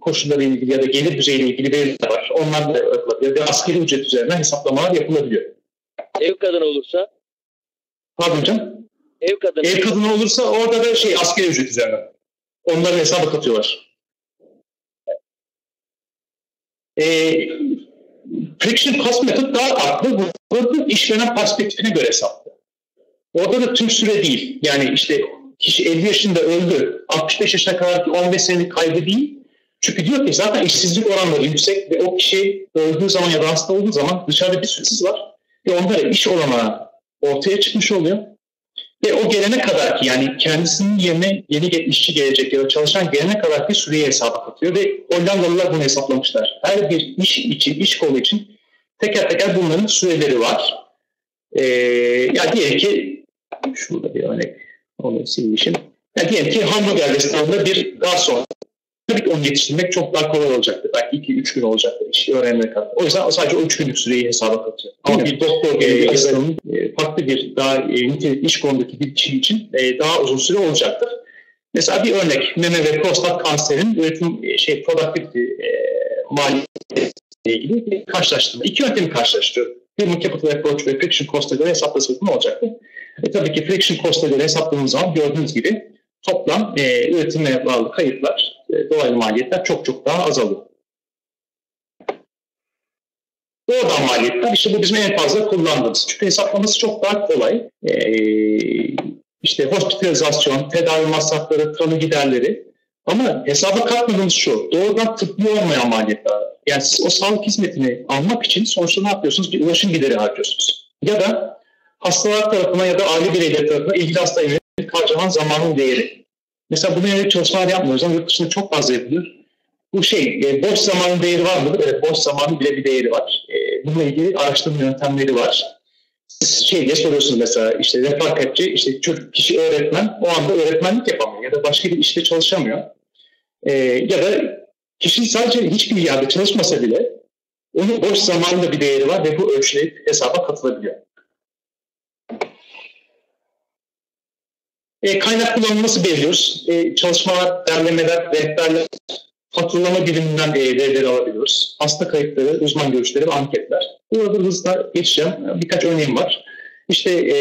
koşulları ilgili ya da gelir düzeyiyle ilgili veriler var. Onlar da yapılabiliyor. Ve askeri ücret üzerinden hesaplamalar yapılabiliyor. Ev kadını olursa? Pardon hocam? Ev kadını. Ev kadını olursa orada da şey askeri ücret üzerinden. Onların hesaba katıyorlar. E, friction cost method daha farklı. Burada işlenen perspektifine göre hesaplı. Orada da tüm süre değil. Yani işte kişi 50 yaşında öldü. 65 yaşına kadar 15 senelik kaybı değil. Çünkü diyor ki zaten işsizlik oranları yüksek ve o kişi öldüğü zaman ya da hasta olduğu zaman dışarıda bir süresiz var. Ve onlara iş olanağı ortaya çıkmış oluyor. Ve o gelene kadar ki yani kendisinin yerine yeni işçi gelecek ya da çalışan gelene kadar bir süreyi hesaba katıyor ve Hollandalılar bunu hesaplamışlar. Her bir iş için, iş kolu için teker teker bunların süreleri var. Ee, ya diyelim ki şurada bir örnek onu silmişim. Ya diyelim ki hamburger restoranında bir sonra tabii ki onu yetiştirmek çok daha kolay olacaktır. Belki 2-3 gün olacaktır işi öğrenene kadar. O yüzden sadece o 3 günlük süreyi hesaba katıyor. Ama bir doktor e, hastanın e, farklı bir daha e, nitelikli iş konudaki bir kişi için e, daha uzun süre olacaktır. Mesela bir örnek meme ve prostat kanserin üretim şey productivity e, maliyetiyle ilgili bir karşılaştırma. İki yöntemi karşılaştırıyor. Human Capital Approach ve Friction Cost'a göre hesaplasak ne olacaktı? E, tabii ki Friction Cost'a göre hesapladığımız zaman gördüğünüz gibi toplam e, üretime bağlı kayıtlar, e, dolaylı maliyetler çok çok daha azalıyor. Doğrudan maliyetler işte bu bizim en fazla kullandığımız. Çünkü hesaplaması çok daha kolay. Ee, işte hospitalizasyon, tedavi masrafları, tanı giderleri. Ama hesaba katmadığımız şu, doğrudan tıbbi olmayan maliyetler. Yani siz o sağlık hizmetini almak için sonuçta ne yapıyorsunuz? Bir ulaşım gideri harcıyorsunuz. Ya da hastalar tarafına ya da aile bireyleri tarafına ilgili hasta harcanan zamanın değeri. Mesela buna yönelik çalışmalar yapmıyoruz ama yurt dışında çok fazla yapılıyor. Bu şey, e, boş zamanın değeri var mı? Evet, boş zamanın bile bir değeri var. E, bununla ilgili araştırma yöntemleri var. Siz şey diye soruyorsunuz mesela, işte refakatçi, işte çocuk, kişi öğretmen, o anda öğretmenlik yapamıyor ya da başka bir işte çalışamıyor. E, ya da kişi sadece hiçbir yerde çalışmasa bile onun boş zamanında bir değeri var ve bu ölçüleyip hesaba katılabiliyor. E, kaynak kullanımı nasıl belirliyoruz? E, çalışmalar, derlemeler, rehberler, faturalama biriminden e, verileri alabiliyoruz. Hasta kayıtları, uzman görüşleri ve anketler. Burada hızla geçeceğim. Birkaç örneğim var. İşte e,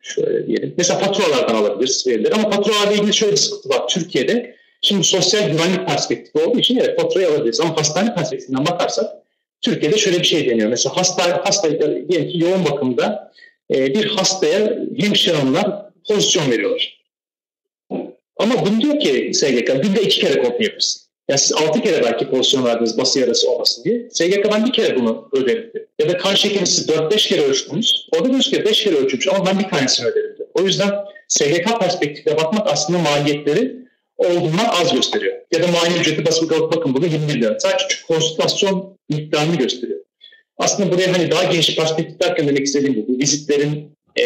şöyle diyelim. Mesela faturalardan alabiliriz verileri. Ama faturalarla ilgili şöyle bir sıkıntı var. Türkiye'de şimdi sosyal güvenlik perspektifi olduğu için evet faturayı alabiliriz. Ama hastane perspektifinden bakarsak Türkiye'de şöyle bir şey deniyor. Mesela hasta, hasta diyelim ki yoğun bakımda e, bir hastaya hemşire hanımlar pozisyon veriyorlar. Ama bunu diyor ki SGK günde iki kere kontrol yapıyorsun. Yani siz altı kere belki pozisyon verdiniz bası yarası olmasın diye. SGK bir kere bunu öderim diyor. Ya da kan şekerini siz dört beş kere ölçtünüz. Orada diyoruz ki beş kere ölçülmüş ama ben bir tanesini öderim diyor. O yüzden SGK perspektifine bakmak aslında maliyetleri olduğundan az gösteriyor. Ya da muayene ücreti basıp bakın burada 20 lira. Sadece konsültasyon miktarını gösteriyor. Aslında buraya hani daha geniş perspektif derken demek istediğim gibi vizitlerin e,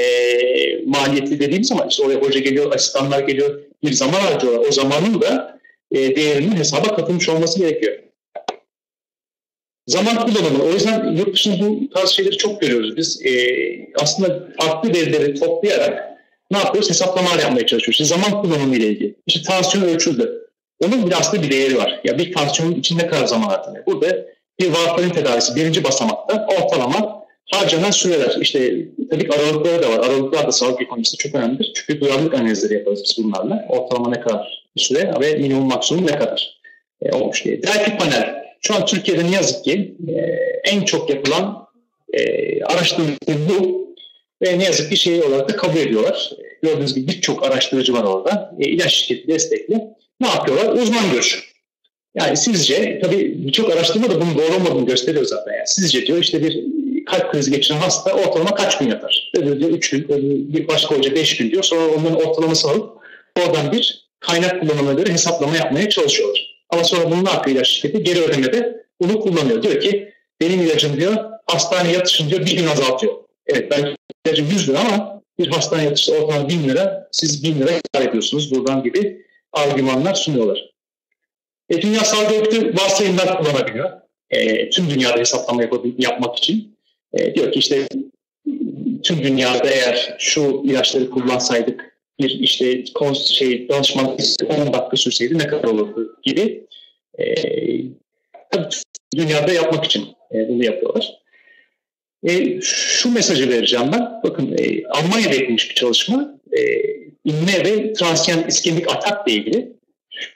maliyeti dediğimiz zaman işte oraya hoca geliyor, asistanlar geliyor, bir zaman harcıyorlar. O zamanın da e, değerinin hesaba katılmış olması gerekiyor. Zaman kullanımı. O yüzden yurt dışında bu tarz şeyleri çok görüyoruz. Biz e, aslında farklı verileri toplayarak ne yapıyoruz? Hesaplamalar yapmaya çalışıyoruz. İşte zaman kullanımı ile ilgili. İşte tansiyon ölçüldü. Onun bile aslında bir değeri var. Ya bir tansiyonun içinde kadar zaman harcanıyor. Burada bir varfarin tedavisi birinci basamakta ortalama harcanan süreler. İşte tabii aralıkları da var. Aralıklar da sağlık ekonomisi çok önemlidir. Çünkü duyarlılık analizleri yaparız biz bunlarla. Ortalama ne kadar süre ve minimum maksimum ne kadar e, olmuş diye. Delphi panel. Şu an Türkiye'de ne yazık ki e, en çok yapılan e, araştırma bu ve ne yazık ki şey olarak da kabul ediyorlar. Gördüğünüz gibi birçok araştırıcı var orada. E, ilaç şirketi destekli. Ne yapıyorlar? Uzman görüşü. Yani sizce, tabii birçok araştırma da bunun doğru olmadığını gösteriyor zaten. Yani sizce diyor işte bir kalp krizi geçiren hasta ortalama kaç gün yatar? Öbürü diyor 3 gün, öbürü bir başka hoca 5 gün diyor. Sonra onların ortalamasını alıp oradan bir kaynak kullanımına göre hesaplama yapmaya çalışıyorlar. Ama sonra bunun hakkı ilaç şirketi geri ödemede bunu kullanıyor. Diyor ki benim ilacım diyor hastane yatışını diyor bir gün azaltıyor. Evet ben ilacım 100 lira ama bir hastane yatışı ortalama 1000 lira siz 1000 lira kar ediyorsunuz buradan gibi argümanlar sunuyorlar. E, Dünya Örgütü varsayımlar kullanabiliyor. E, tüm dünyada hesaplama yapmak için. E, diyor ki işte tüm dünyada eğer şu ilaçları kullansaydık bir işte şey danışmanlık 10 dakika sürseydi ne kadar olurdu gibi. E, tabii dünyada yapmak için e, bunu yapıyorlar. E, şu mesajı vereceğim ben. Bakın e, Almanya'da yapılmış bir çalışma. E, inme ve transyen iskemik atakla ilgili.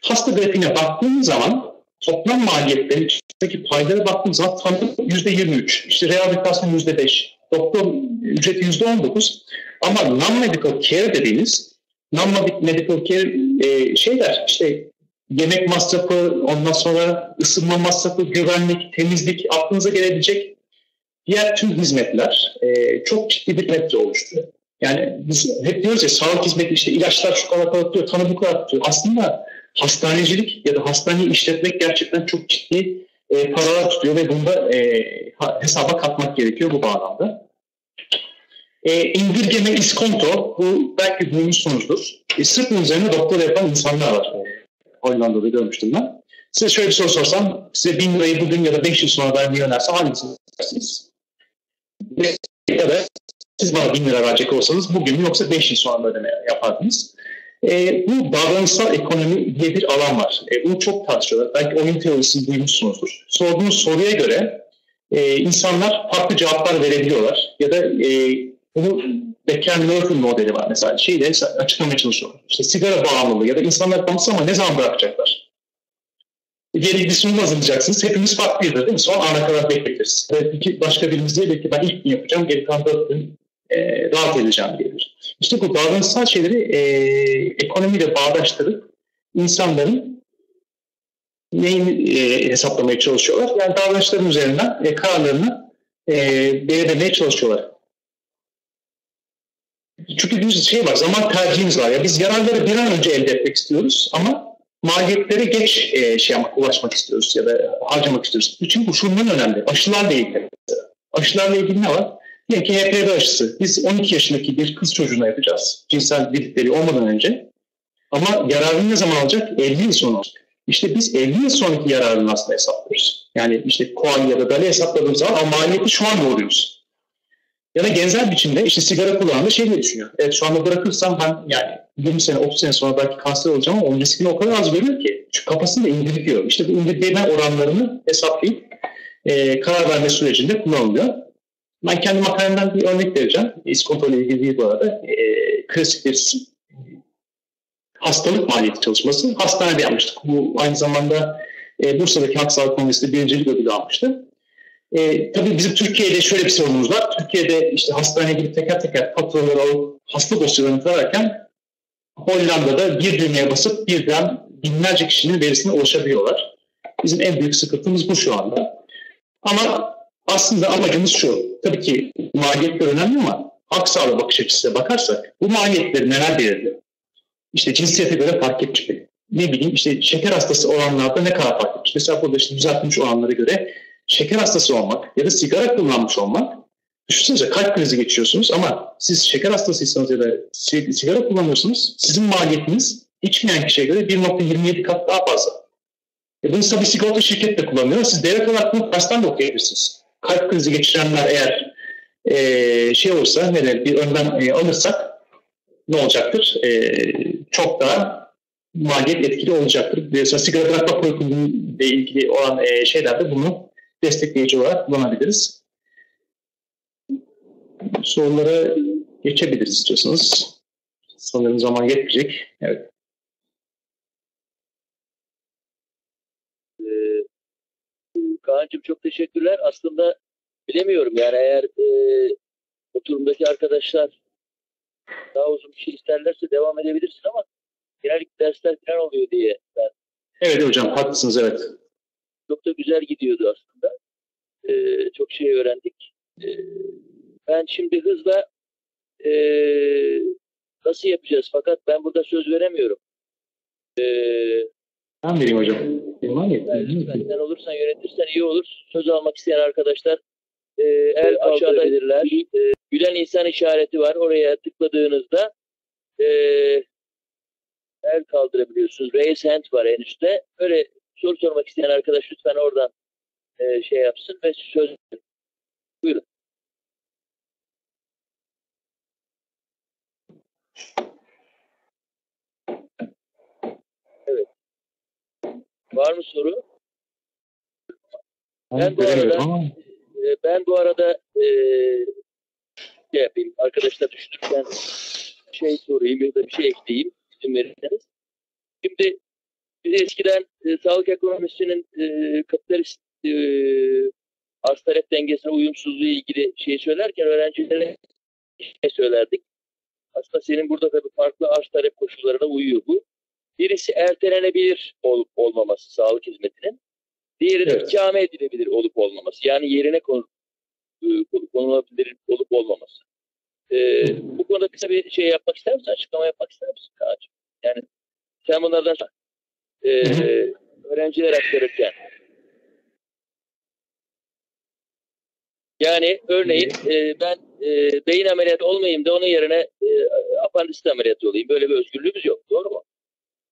Hasta grafiğine baktığınız zaman toplam maliyetlerin içindeki paylara baktığımız zaman tanı %23, işte rehabilitasyon %5, doktor ücreti %19 ama non-medical care dediğiniz non-medical care e, şeyler işte yemek masrafı, ondan sonra ısınma masrafı, güvenlik, temizlik, aklınıza gelebilecek diğer tüm hizmetler e, çok ciddi bir metre oluşturuyor. Yani biz hep diyoruz ya sağlık hizmeti işte ilaçlar şu kadar kadar tutuyor, tanı bu kadar tutuyor. Aslında hastanecilik ya da hastaneyi işletmek gerçekten çok ciddi e, paralar tutuyor ve bunda e, hesaba katmak gerekiyor bu bağlamda. E, indirgeme iskonto, bu belki duymuşsunuzdur. E, sırf bunun üzerine doktor yapan insanlar var. E, Hollanda'da görmüştüm ben. Size şöyle bir soru sorsam, size bin lirayı bugün ya da beş yıl sonra vermeyi önersem hangisini Ya da siz bana bin lira verecek olsanız bugün yoksa beş yıl sonra ödeme yapardınız? E, bu davranışsal ekonomi diye bir alan var. E, bunu çok tartışıyorlar. Belki oyun teorisini duymuşsunuzdur. Sorduğunuz soruya göre e, insanlar farklı cevaplar verebiliyorlar. Ya da e, bunu Becker-Murphy modeli var mesela. Şeyle açıklamaya çalışıyorlar. İşte sigara bağımlılığı ya da insanlar bağımlısı ama ne zaman bırakacaklar? Bir sunum hazırlayacaksınız. Hepimiz farklıydı değil mi? Son ana kadar bekleriz. Evet, iki, başka birimiz diye belki ben ilk gün yapacağım. Geri kalan e, rahat edeceğim gelir. İşte bu davranışsal şeyleri e, ekonomiyle bağdaştırıp insanların neyini e, hesaplamaya çalışıyorlar. Yani davranışların üzerinden e, kararlarını e, belirlemeye çalışıyorlar. Çünkü bir şey var, zaman tercihimiz var. Ya biz yararları bir an önce elde etmek istiyoruz ama maliyetlere geç e, şey yapmak, ulaşmak istiyoruz ya da harcamak istiyoruz. Çünkü bu şundan önemli. Aşılarla ilgili. Aşılarla ilgili ne var? Diyelim ki HPV aşısı. Biz 12 yaşındaki bir kız çocuğuna yapacağız. Cinsel birlikleri olmadan önce. Ama yararını ne zaman alacak? 50 yıl sonra alacak. İşte biz 50 yıl sonraki yararını aslında hesaplıyoruz. Yani işte koal ya da dali hesapladığımız zaman ama maliyeti şu an doğuruyoruz. Ya da benzer biçimde işte sigara kullananı şey diye düşünüyor. Evet şu anda bırakırsam ben yani 20 sene 30 sene sonra belki kanser olacağım ama onun riskini o kadar az görüyor ki. Çünkü kafasında indirgiyor. İşte bu indirgeme oranlarını hesaplayıp e, karar verme sürecinde kullanılıyor. Ben kendi makalemden bir örnek vereceğim. İskonto ile ilgili değil bu arada. E, klasik bir hastalık maliyeti çalışması. Hastanede yapmıştık. Bu aynı zamanda e, Bursa'daki Halk Sağlık Kongresi'nde birincilik ödülü almıştı. E, tabii bizim Türkiye'de şöyle bir sorunumuz var. Türkiye'de işte hastaneye gidip teker teker faturaları alıp hasta dosyalarını tararken Hollanda'da bir düğmeye basıp birden binlerce kişinin verisine ulaşabiliyorlar. Bizim en büyük sıkıntımız bu şu anda. Ama aslında amacımız şu. Tabii ki maliyetler önemli ama sağlığı bakış açısına bakarsak bu maliyetleri neler belirli? İşte cinsiyete göre fark etmiş. Ne bileyim işte şeker hastası olanlarda ne kadar fark etmiş? Mesela burada işte düzeltmiş olanlara göre şeker hastası olmak ya da sigara kullanmış olmak düşünsenize kalp krizi geçiyorsunuz ama siz şeker hastasıysanız ya da sig- sigara kullanıyorsunuz sizin maliyetiniz içmeyen kişiye göre 1.27 kat daha fazla. E bunu tabii sigorta şirket de kullanıyor. Siz devlet olarak bunu tersten de okuyabilirsiniz. Kalp krizi geçirenler eğer e, şey olursa ne der, bir önlem e, alırsak ne olacaktır? E, çok daha maliyet etkili olacaktır. Mesela sigara bırakma ile ilgili olan e, şeylerde bunu destekleyici olarak kullanabiliriz. Sorulara geçebiliriz istiyorsanız. Sanırım zaman yetmeyecek. Evet. Ee, Kaan'cığım çok teşekkürler. Aslında bilemiyorum yani eğer e, oturumdaki arkadaşlar daha uzun bir şey isterlerse devam edebilirsin ama genellikle dersler falan oluyor diye ben Evet hocam haklısınız evet. çok da güzel gidiyordu aslında. Ee, çok şey öğrendik. e, ben şimdi hızla e, nasıl yapacağız? Fakat ben burada söz veremiyorum. E, Ben vereyim hocam. Lütfen sen olursan yönetirsen iyi olur. Söz almak isteyen arkadaşlar e, el aşağıdabilirler. E, gülen insan işareti var. Oraya tıkladığınızda e, el kaldırabiliyorsunuz. Raise hand var en üstte. Öyle soru sormak isteyen arkadaş lütfen oradan e, şey yapsın ve söz buyurun. Var mı soru? Ben bu arada- Ee, ben bu arada e, şey yapayım. Arkadaşlar düşünürken şey sorayım ya da bir şey ekleyeyim. izin verirseniz. Şimdi biz eskiden e, sağlık ekonomisinin e, kapitalist e, arz talep dengesine uyumsuzluğu ilgili şey söylerken öğrencilere şey söylerdik. Aslında senin burada tabii farklı arz talep koşullarına uyuyor bu. Birisi ertelenebilir olup olmaması sağlık hizmetinin. Diğeri de Evet. ikame edilebilir olup olmaması. Yani yerine konu, e, konulabilir olup olmaması. Ee, bu konuda kısa bir şey yapmak ister misin? Açıklama yapmak ister misin Kaan'cığım? Yani sen bunlardan e, öğrenciler aktarırken yani örneğin e, ben e, beyin ameliyatı olmayayım da onun yerine e, apandisit ameliyatı olayım. Böyle bir özgürlüğümüz yok. Doğru mu?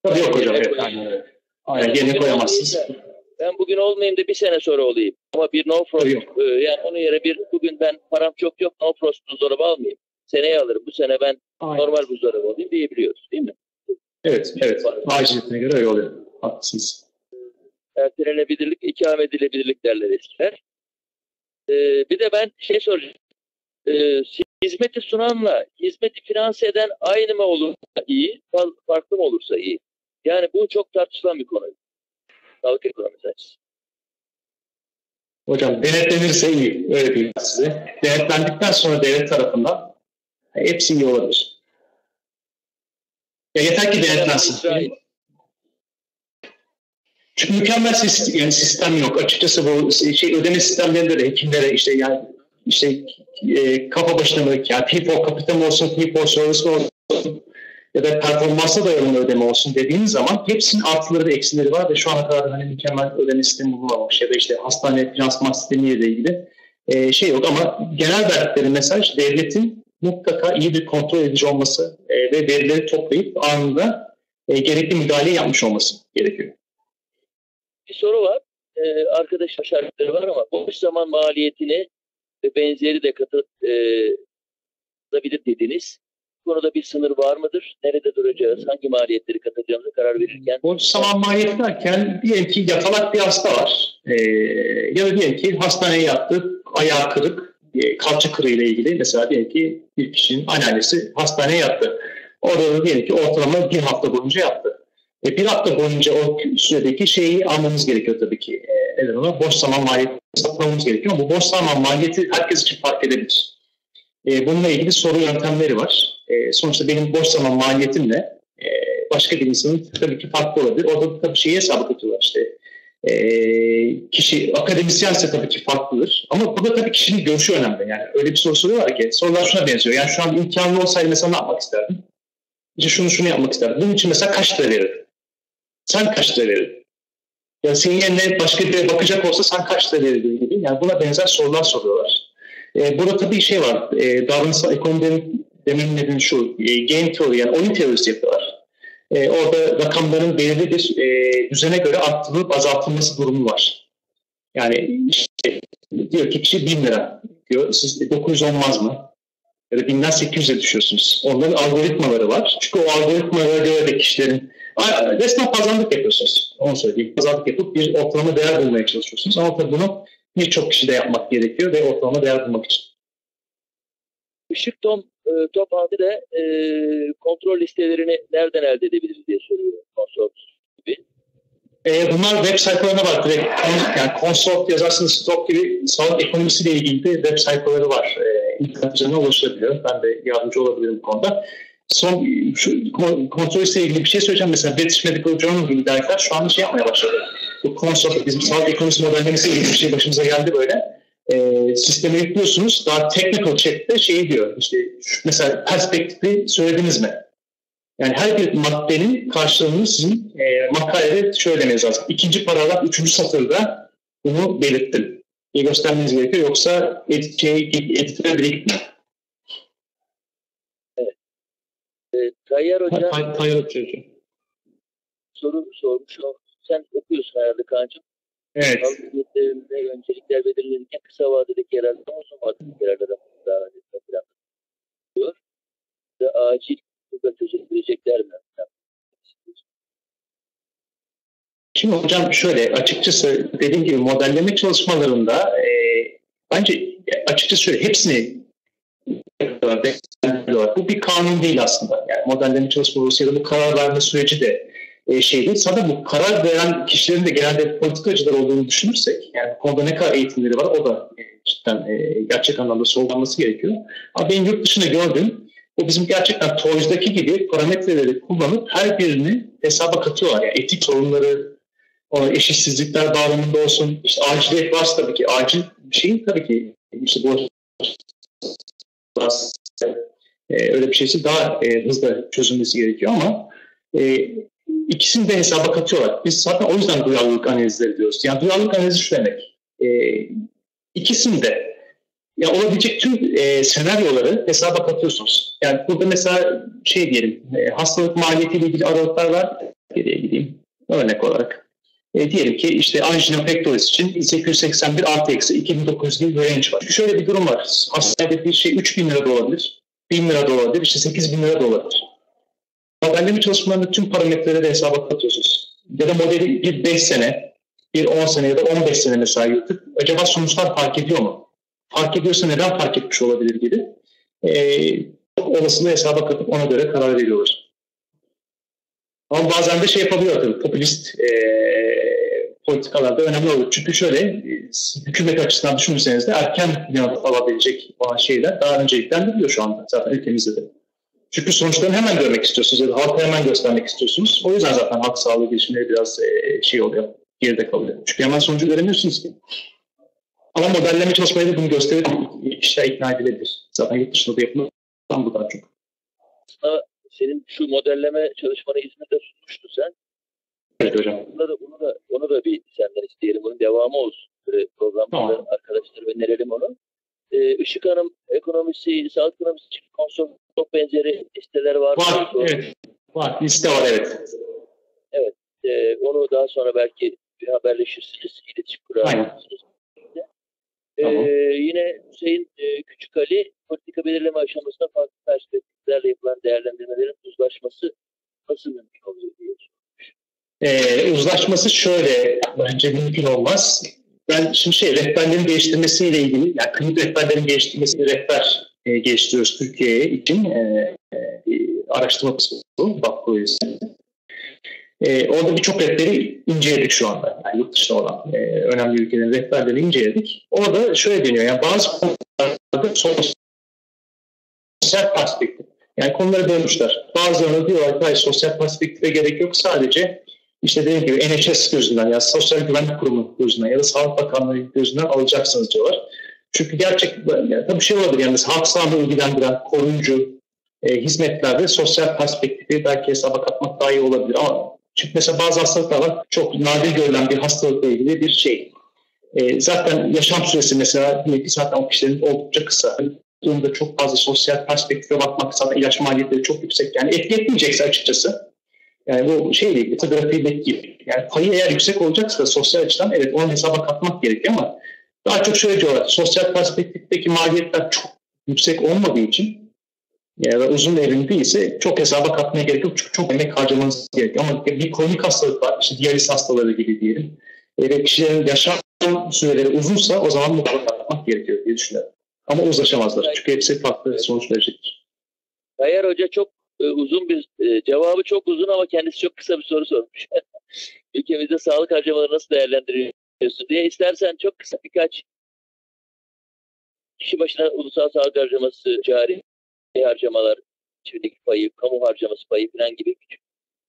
Tabii yok hocam. Evet. Aynen Yani yerine koyamazsınız. olmayayım da Ben bugün olmayayım da bir sene sonra olayım. Ama bir no frost. Yok. e, yani onun yere bir bugün ben param çok yok no frost buzdolabı almayayım. Seneye alırım. Bu sene ben Aynen. normal buzdolabı alayım diyebiliyoruz. Değil mi? Evet, evet. Aciliyetine göre öyle oluyor. Haklısınız. ertelenebilirlik, ikame edilebilirlik derler eskiler. Ee, bir de ben şey soracağım. Ee, hizmeti sunanla hizmeti finanse eden aynı mı olursa iyi, fa- farklı mı olursa iyi? Yani bu çok tartışılan bir konu. Sağlık ekonomisi açısından. Hocam denetlenirse iyi. Öyle diyeyim size. Denetlendikten sonra devlet tarafından hepsi iyi olabilir. Ya yeter ki denetlensin. Çünkü mükemmel sistem, yani sistem yok. Açıkçası bu şey ödeme sistemlerinde de hekimlere işte yani işte e, kafa başına mı yani fee for capital olsun, fee for service olsun ya da performansa dayalı ödeme olsun dediğiniz zaman hepsinin artıları ve eksileri var ve şu ana kadar hani mükemmel ödeme sistemi bulunmamış ya da işte hastane finansman sistemiyle ilgili e, şey yok ama genel verdikleri mesaj devletin mutlaka iyi bir kontrol edici olması e, ve verileri toplayıp anında e, gerekli müdahale yapmış olması gerekiyor. Bir soru var. Ee, arkadaş işaretleri var ama boş zaman maliyetini ve benzeri de katı e, dediniz. Konuda bir sınır var mıdır? Nerede duracağız? Hangi maliyetleri katacağımıza karar verirken? Boş zaman maliyeti derken diyelim ki yatalak bir hasta var. Ee, ya da diyelim ki hastaneye yattı, ayağı kırık, kalça kırığı ile ilgili. Mesela diyelim ki bir kişinin anneannesi hastaneye yattı. Orada da diyelim ki ortalama bir hafta boyunca yattı. E, bir hafta boyunca o süredeki şeyi almamız gerekiyor tabii ki. E, ona? Boş zaman maliyeti hesaplamamız gerekiyor. Ama bu boş zaman maliyeti herkes için fark edebilir. E, bununla ilgili soru yöntemleri var. E, sonuçta benim boş zaman maliyetimle e, başka bir insanın tabii ki farklı olabilir. Orada tabii şeyi hesaba katıyorlar işte. E, kişi akademisyense tabii ki farklıdır. Ama burada tabii kişinin görüşü önemli. Yani öyle bir soru soruyorlar ki sorular şuna benziyor. Yani şu an imkanlı olsaydı mesela ne yapmak isterdin? İşte şunu şunu yapmak isterdim. Bunun için mesela kaç lira verirdin? Sen kaç lira verirdin? Yani senin yerine başka biri bakacak olsa sen kaç lira verirdin gibi. Yani buna benzer sorular soruyorlar. E, burada tabii şey var. E, davranışsal ekonominin demin nedeni şu. E, game theory yani oyun teorisi yapıyorlar. E, orada rakamların belirli bir e, düzene göre arttırılıp azaltılması durumu var. Yani işte, diyor ki kişi 1000 lira diyor. Siz 900 olmaz mı? Ya da 1000'den 800'e düşüyorsunuz. Onların algoritmaları var. Çünkü o algoritmalara göre de kişilerin resmen pazarlık yapıyorsunuz. Onu söyleyeyim. Pazarlık yapıp bir ortalama değer bulmaya çalışıyorsunuz. Ama tabii bunu birçok kişi de yapmak gerekiyor ve ortalama değer bulmak için. Işık tom, e, toplantı da e, kontrol listelerini nereden elde edebiliriz diye soruyor konsort gibi. E, bunlar web sayfalarına var. Direkt yani consort yazarsınız stok gibi sağlık ekonomisiyle ilgili de web sayfaları var. E, internet üzerinden ulaşılabiliyor. Ben de yardımcı olabilirim bu konuda. Son şu kon- kontrol listeyle ilgili bir şey söyleyeceğim. Mesela British Medical Journal gibi dergiler şu anda şey yapmaya başladı. Bu consort bizim sağlık ekonomisi modellemesi ilgili bir şey başımıza geldi böyle. e, sisteme yüklüyorsunuz. Daha technical check'te şey diyor. İşte mesela perspektifi söylediniz mi? Yani her bir maddenin karşılığını sizin e, makalede şöyle demeniz lazım. İkinci paragraf, üçüncü satırda bunu belirttim. diye göstermeniz gerekiyor. Yoksa edit, şey, editöre bile gitmiyor. E, Tayyar Hoca Tay- Tayyar Hoca. soru sormuş. Sen okuyorsun herhalde Kaan'cığım. Evet. Sağlık öncelikler belirlenirken kısa vadedeki yararlama uzun vadedeki yararlama daha önemli plan diyor. Ve acil burada çözebilecekler mi? Şimdi hocam şöyle açıkçası dediğim gibi modelleme çalışmalarında e, bence açıkçası şöyle hepsini. Bu bir kanun değil aslında. Yani modelleme çalışmaları ya da bu karar verme süreci de e, şey. Zaten bu karar veren kişilerin de genelde politikacılar olduğunu düşünürsek yani bu konuda ne kadar eğitimleri var o da e, cidden e, gerçek anlamda sorgulanması gerekiyor. Ama benim yurt dışında gördüğüm o bizim gerçekten TOYS'daki gibi parametreleri kullanıp her birini hesaba katıyorlar. Yani etik sorunları, eşitsizlikler bağlamında olsun, işte aciliyet varsa tabii ki acil bir şeyin tabii ki işte bu e, öyle bir şeyse daha e, hızlı çözülmesi gerekiyor ama e, ikisini de hesaba katıyorlar. Biz zaten o yüzden duyarlılık analizleri diyoruz. Yani duyarlılık analizi şu demek. E, ikisini de ya olabilecek tüm e, senaryoları hesaba katıyorsunuz. Yani burada mesela şey diyelim, e, hastalık maliyetiyle ilgili aralıklar var. Geriye gideyim örnek olarak. E, diyelim ki işte angina pectoris için 881 artı eksi 2900 gibi bir range var. Şöyle bir durum var. Hastanede bir şey 3000 lira da olabilir, 1000 lira da olabilir, işte 8000 lira da olabilir. Modelleme çalışmalarında tüm parametreleri de hesaba katıyorsunuz. Ya da modeli bir 5 sene, bir 10 sene ya da 15 sene mesela yürütüp acaba sonuçlar fark ediyor mu? Fark ediyorsa neden fark etmiş olabilir gibi. E, olasılığı hesaba katıp ona göre karar veriyorlar. Ama bazen de şey yapabiliyor tabii popülist e, politikalarda önemli olur. Çünkü şöyle hükümet açısından düşünürseniz de erken yanıt alabilecek olan şeyler daha önceliklendiriliyor şu anda zaten ülkemizde de. Çünkü sonuçlarını hemen görmek istiyorsunuz ya da halka hemen göstermek istiyorsunuz. O yüzden zaten halk sağlığı girişimleri biraz e, şey oluyor, geride kalıyor. Çünkü hemen sonucu göremiyorsunuz ki. Ama modelleme çalışmayla bunu gösterip kişiler ikna edilebilir. Zaten yurt dışında da yapılan bu daha çok. Senin şu modelleme çalışmanı İzmir'de sunmuştun sen. Evet hocam. Onu da, onu da, onu da bir senden isteyelim. Bunun devamı olsun. Böyle programların Tamam. arkadaşları önerelim onu. Ee, Işık Hanım ekonomisi, sağlık ekonomisi için konsol çok benzeri listeler var. Var, evet. Var, liste var evet. Ee, onu daha sonra belki bir haberleşirsiniz, iletişim kurarsınız. Ee, Tamam. yine Hüseyin e, Küçük Ali politika belirleme aşamasında farklı perspektiflerle yapılan değerlendirmelerin uzlaşması nasıl mümkün oluyor diye. Ee, uzlaşması şöyle bence mümkün olmaz. Ben şimdi şey rehberlerin geliştirmesiyle ilgili, yani klinik rehberlerin geliştirmesi rehber e, geliştiriyoruz Türkiye için. E, e, araştırma kısmı bu, BAP. E, orada birçok rehberi inceledik şu anda. Yani yurt dışında olan e, önemli ülkelerin rehberlerini inceledik. Orada şöyle deniyor, yani bazı konularda sosyal perspektif. Yani konuları bölmüşler. Bazılarını diyorlar ki sosyal perspektife gerek yok. Sadece işte dediğim gibi NHS gözünden ya Sosyal Güvenlik Kurumu gözünden ya da Sağlık Bakanlığı gözünden alacaksınız diyorlar. Çünkü gerçek yani tabii şey olabilir yani halk sağlığı ilgilendiren koruyucu e, hizmetlerde sosyal perspektifi belki hesaba katmak daha iyi olabilir ama çünkü mesela bazı hastalıklar var çok nadir görülen bir hastalıkla ilgili bir şey. E, zaten yaşam süresi mesela bir zaten o kişilerin oldukça kısa. Durumda çok fazla sosyal perspektife bakmak zaten ilaç maliyetleri çok yüksek. Yani etki etmeyecekse açıkçası yani bu şeyle ilgili, fotoğrafideki gibi. Yani payı eğer yüksek olacaksa sosyal açıdan evet onu hesaba katmak gerekiyor ama daha çok şöyle diyorlar. Sosyal perspektifteki maliyetler çok yüksek olmadığı için ya da uzun evrim değilse çok hesaba katmaya gerek yok. Çünkü çok emek harcamanız gerekiyor. Ama bir kronik hastalık var. işte diyaliz hastaları gibi diyelim. E, Ve kişilerin yaşam süreleri uzunsa o zaman mutlaka katmak gerekiyor diye düşünüyorum. Ama uzlaşamazlar. Çünkü hepsi farklı sonuç verecektir. Tayyar Hoca çok uzun bir e, cevabı çok uzun ama kendisi çok kısa bir soru sormuş. Ülkemizde sağlık harcamaları nasıl değerlendiriyorsun diye istersen çok kısa birkaç kişi başına ulusal sağlık harcaması, cari harcamalar, çiftlik payı, kamu harcaması payı falan gibi küçük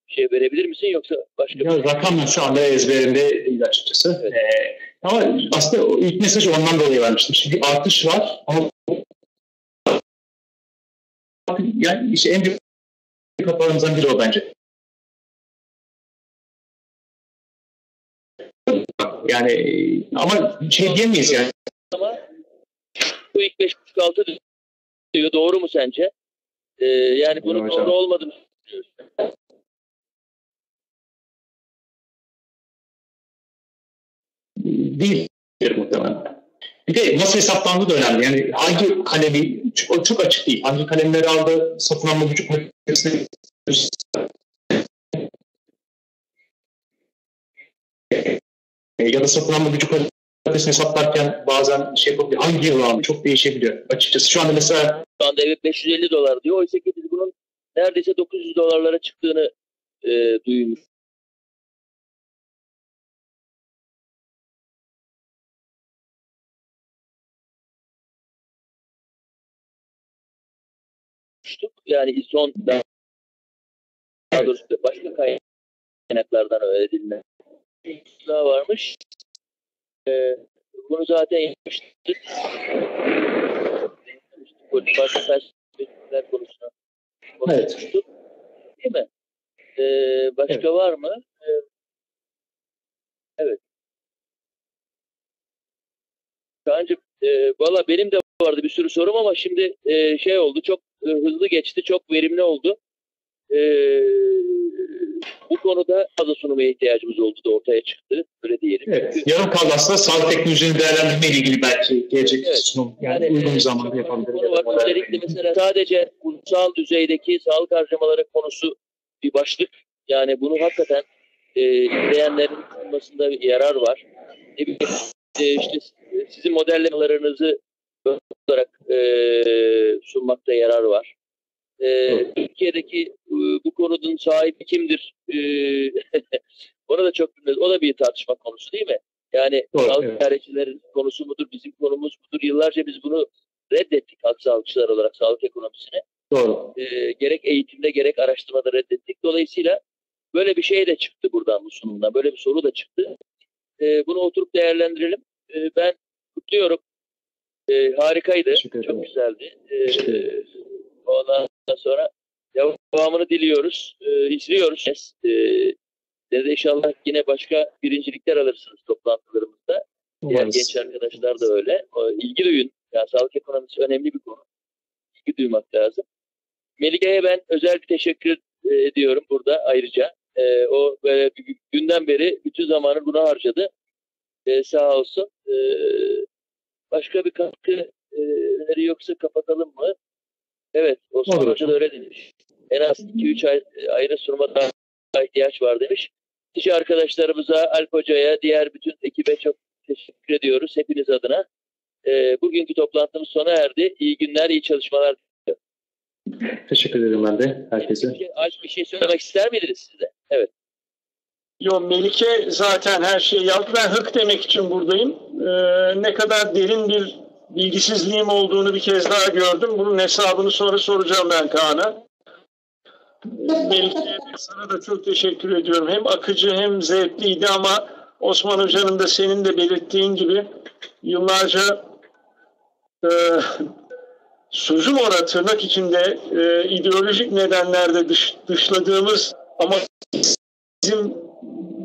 bir şey verebilir misin yoksa başka bir Ya, rakam şu anda ezberimde değil açıkçası. Evet. Ee, Ama aslında ilk mesajı ondan dolayı vermiştim. Şimdi artış var ama yani işte en büyük hatalarımızdan biri o bence. Yani ama şey diyemeyiz yani. Ama bu ilk 5.5-6 diyor. Doğru mu sence? Ee, yani bunun Hocam. doğru olmadığını düşünüyorsun. değil muhtemelen. Bir de nasıl hesaplandığı da önemli. Yani hangi kalemi, çok, çok açık değil. Hangi kalemleri aldı, satın alma gücü kalitesine ya da satın alma gücü kalitesini hesaplarken bazen şey yapabiliyor. Hangi yıl aldı çok değişebiliyor açıkçası. Şu anda mesela Şu anda evet 550 dolar diyor. Oysa ki biz bunun neredeyse 900 dolarlara çıktığını e, duymuştuk. Yani son daha daha doğrusu başka kaynaklardan öğrenilme daha varmış. E, bunu zaten yapmıştık. Farklı felsefeler konusuna Evet. konuşmuştuk. Değil mi? Ee, başka Evet. var mı? Ee, evet. Kaan'cığım, e, valla benim de vardı bir sürü sorum ama şimdi e, şey oldu, çok hızlı geçti, çok verimli oldu. E, bu konuda fazla sunuma ihtiyacımız oldu da ortaya çıktı. Öyle diyelim. evet, yarım kaldı aslında sağlık teknolojilerini değerlendirme ile ilgili belki gelecek Evet. sunum yani, uygun bir zamanda yapabiliriz. Konu var. Özellikle mesela sadece ulusal düzeydeki sağlık harcamaları konusu bir başlık. Yani bunu hakikaten e, izleyenlerin bulmasında bir yarar var. Ne bileyim, e, işte sizin modellemelerinizi olarak e, sunmakta yarar var. E, Evet. Türkiye'deki e, bu konunun sahibi kimdir? E, ona da çok bilmez. O da bir tartışma konusu değil mi? Yani Doğru, sağlık evet. ziyaretçilerin konusu mudur, bizim konumuz mudur? Yıllarca biz bunu reddettik halk sağlıkçılar olarak sağlık ekonomisini. Doğru. E, gerek eğitimde gerek araştırmada reddettik. Dolayısıyla böyle bir şey de çıktı buradan bu sunumdan. Böyle bir soru da çıktı. E, bunu oturup değerlendirelim. E, ben kutluyorum. E, harikaydı. Çok güzeldi. E, ondan sonra devamını diliyoruz. E, izliyoruz. E, size de inşallah yine başka birincilikler alırsınız toplantılarımızda. Diğer genç arkadaşlar da öyle. O, ilgi duyun. Yani sağlık ekonomisi önemli bir konu. İlgi duymak lazım. Melike'ye ben özel bir teşekkür e, ediyorum burada ayrıca. E, o böyle günden beri bütün zamanı buna harcadı. E, sağ olsun. E, başka bir katkı e, öneri yoksa kapatalım mı? Evet. Osman Olur. Hoca da öyle demiş. En az 2-3 ay ayrı sunuma daha ihtiyaç var demiş. Kişi arkadaşlarımıza, Alp Hoca'ya, diğer bütün ekibe çok teşekkür ediyoruz hepiniz adına. Ee, bugünkü toplantımız sona erdi. İyi günler, iyi çalışmalar. Teşekkür ederim ben de herkese. Alp bir şey söylemek ister miydiniz size? Evet. Yo Melike zaten her şeyi yaptı. Ben hık demek için buradayım. Ee, ne kadar derin bir bilgisizliğim olduğunu bir kez daha gördüm. Bunun hesabını sonra soracağım ben Kaan'a. Melike sana da çok teşekkür ediyorum. Hem akıcı hem zevkliydi ama Osman Hoca'nın da senin de belirttiğin gibi yıllarca e, sözüm ona tırnak içinde e, ideolojik nedenlerde dış, dışladığımız ama bizim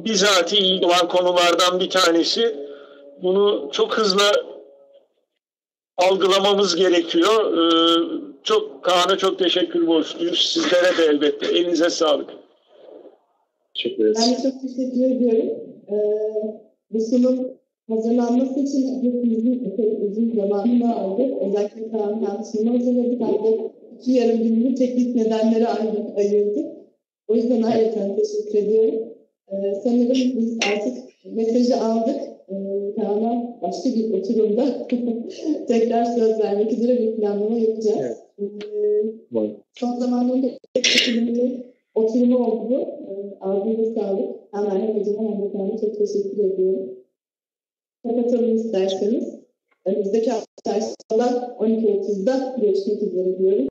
bizatihi ilgi olan konulardan bir tanesi. Bunu çok hızlı algılamamız gerekiyor. Ee, çok Kaan'a çok teşekkür borçluyuz. Sizlere de elbette. Elinize sağlık. Teşekkür ederiz. Ben de çok teşekkür ediyorum. Ee, bu sunum hazırlanması için hepimizin epey uzun zamanını aldı. Özellikle Kaan hem sunumu hazırladık hem de iki yarım gününü teknik nedenlere ayırdık. ayırdık. O yüzden ayrıca teşekkür ediyorum. Ee, sanırım biz artık mesajı aldık. Ee, Kaan'a başka bir oturumda tekrar söz vermek üzere bir planlama yapacağız. Ee, Umarım. son zamanlarda oturumu oldu. Ee, Ağzınıza sağlık. Hem Erhan Hocam'a hem de Kaan'a çok teşekkür ediyorum. Kapatalım isterseniz. Önümüzdeki hafta inşallah 12.30'da görüşmek üzere diyorum.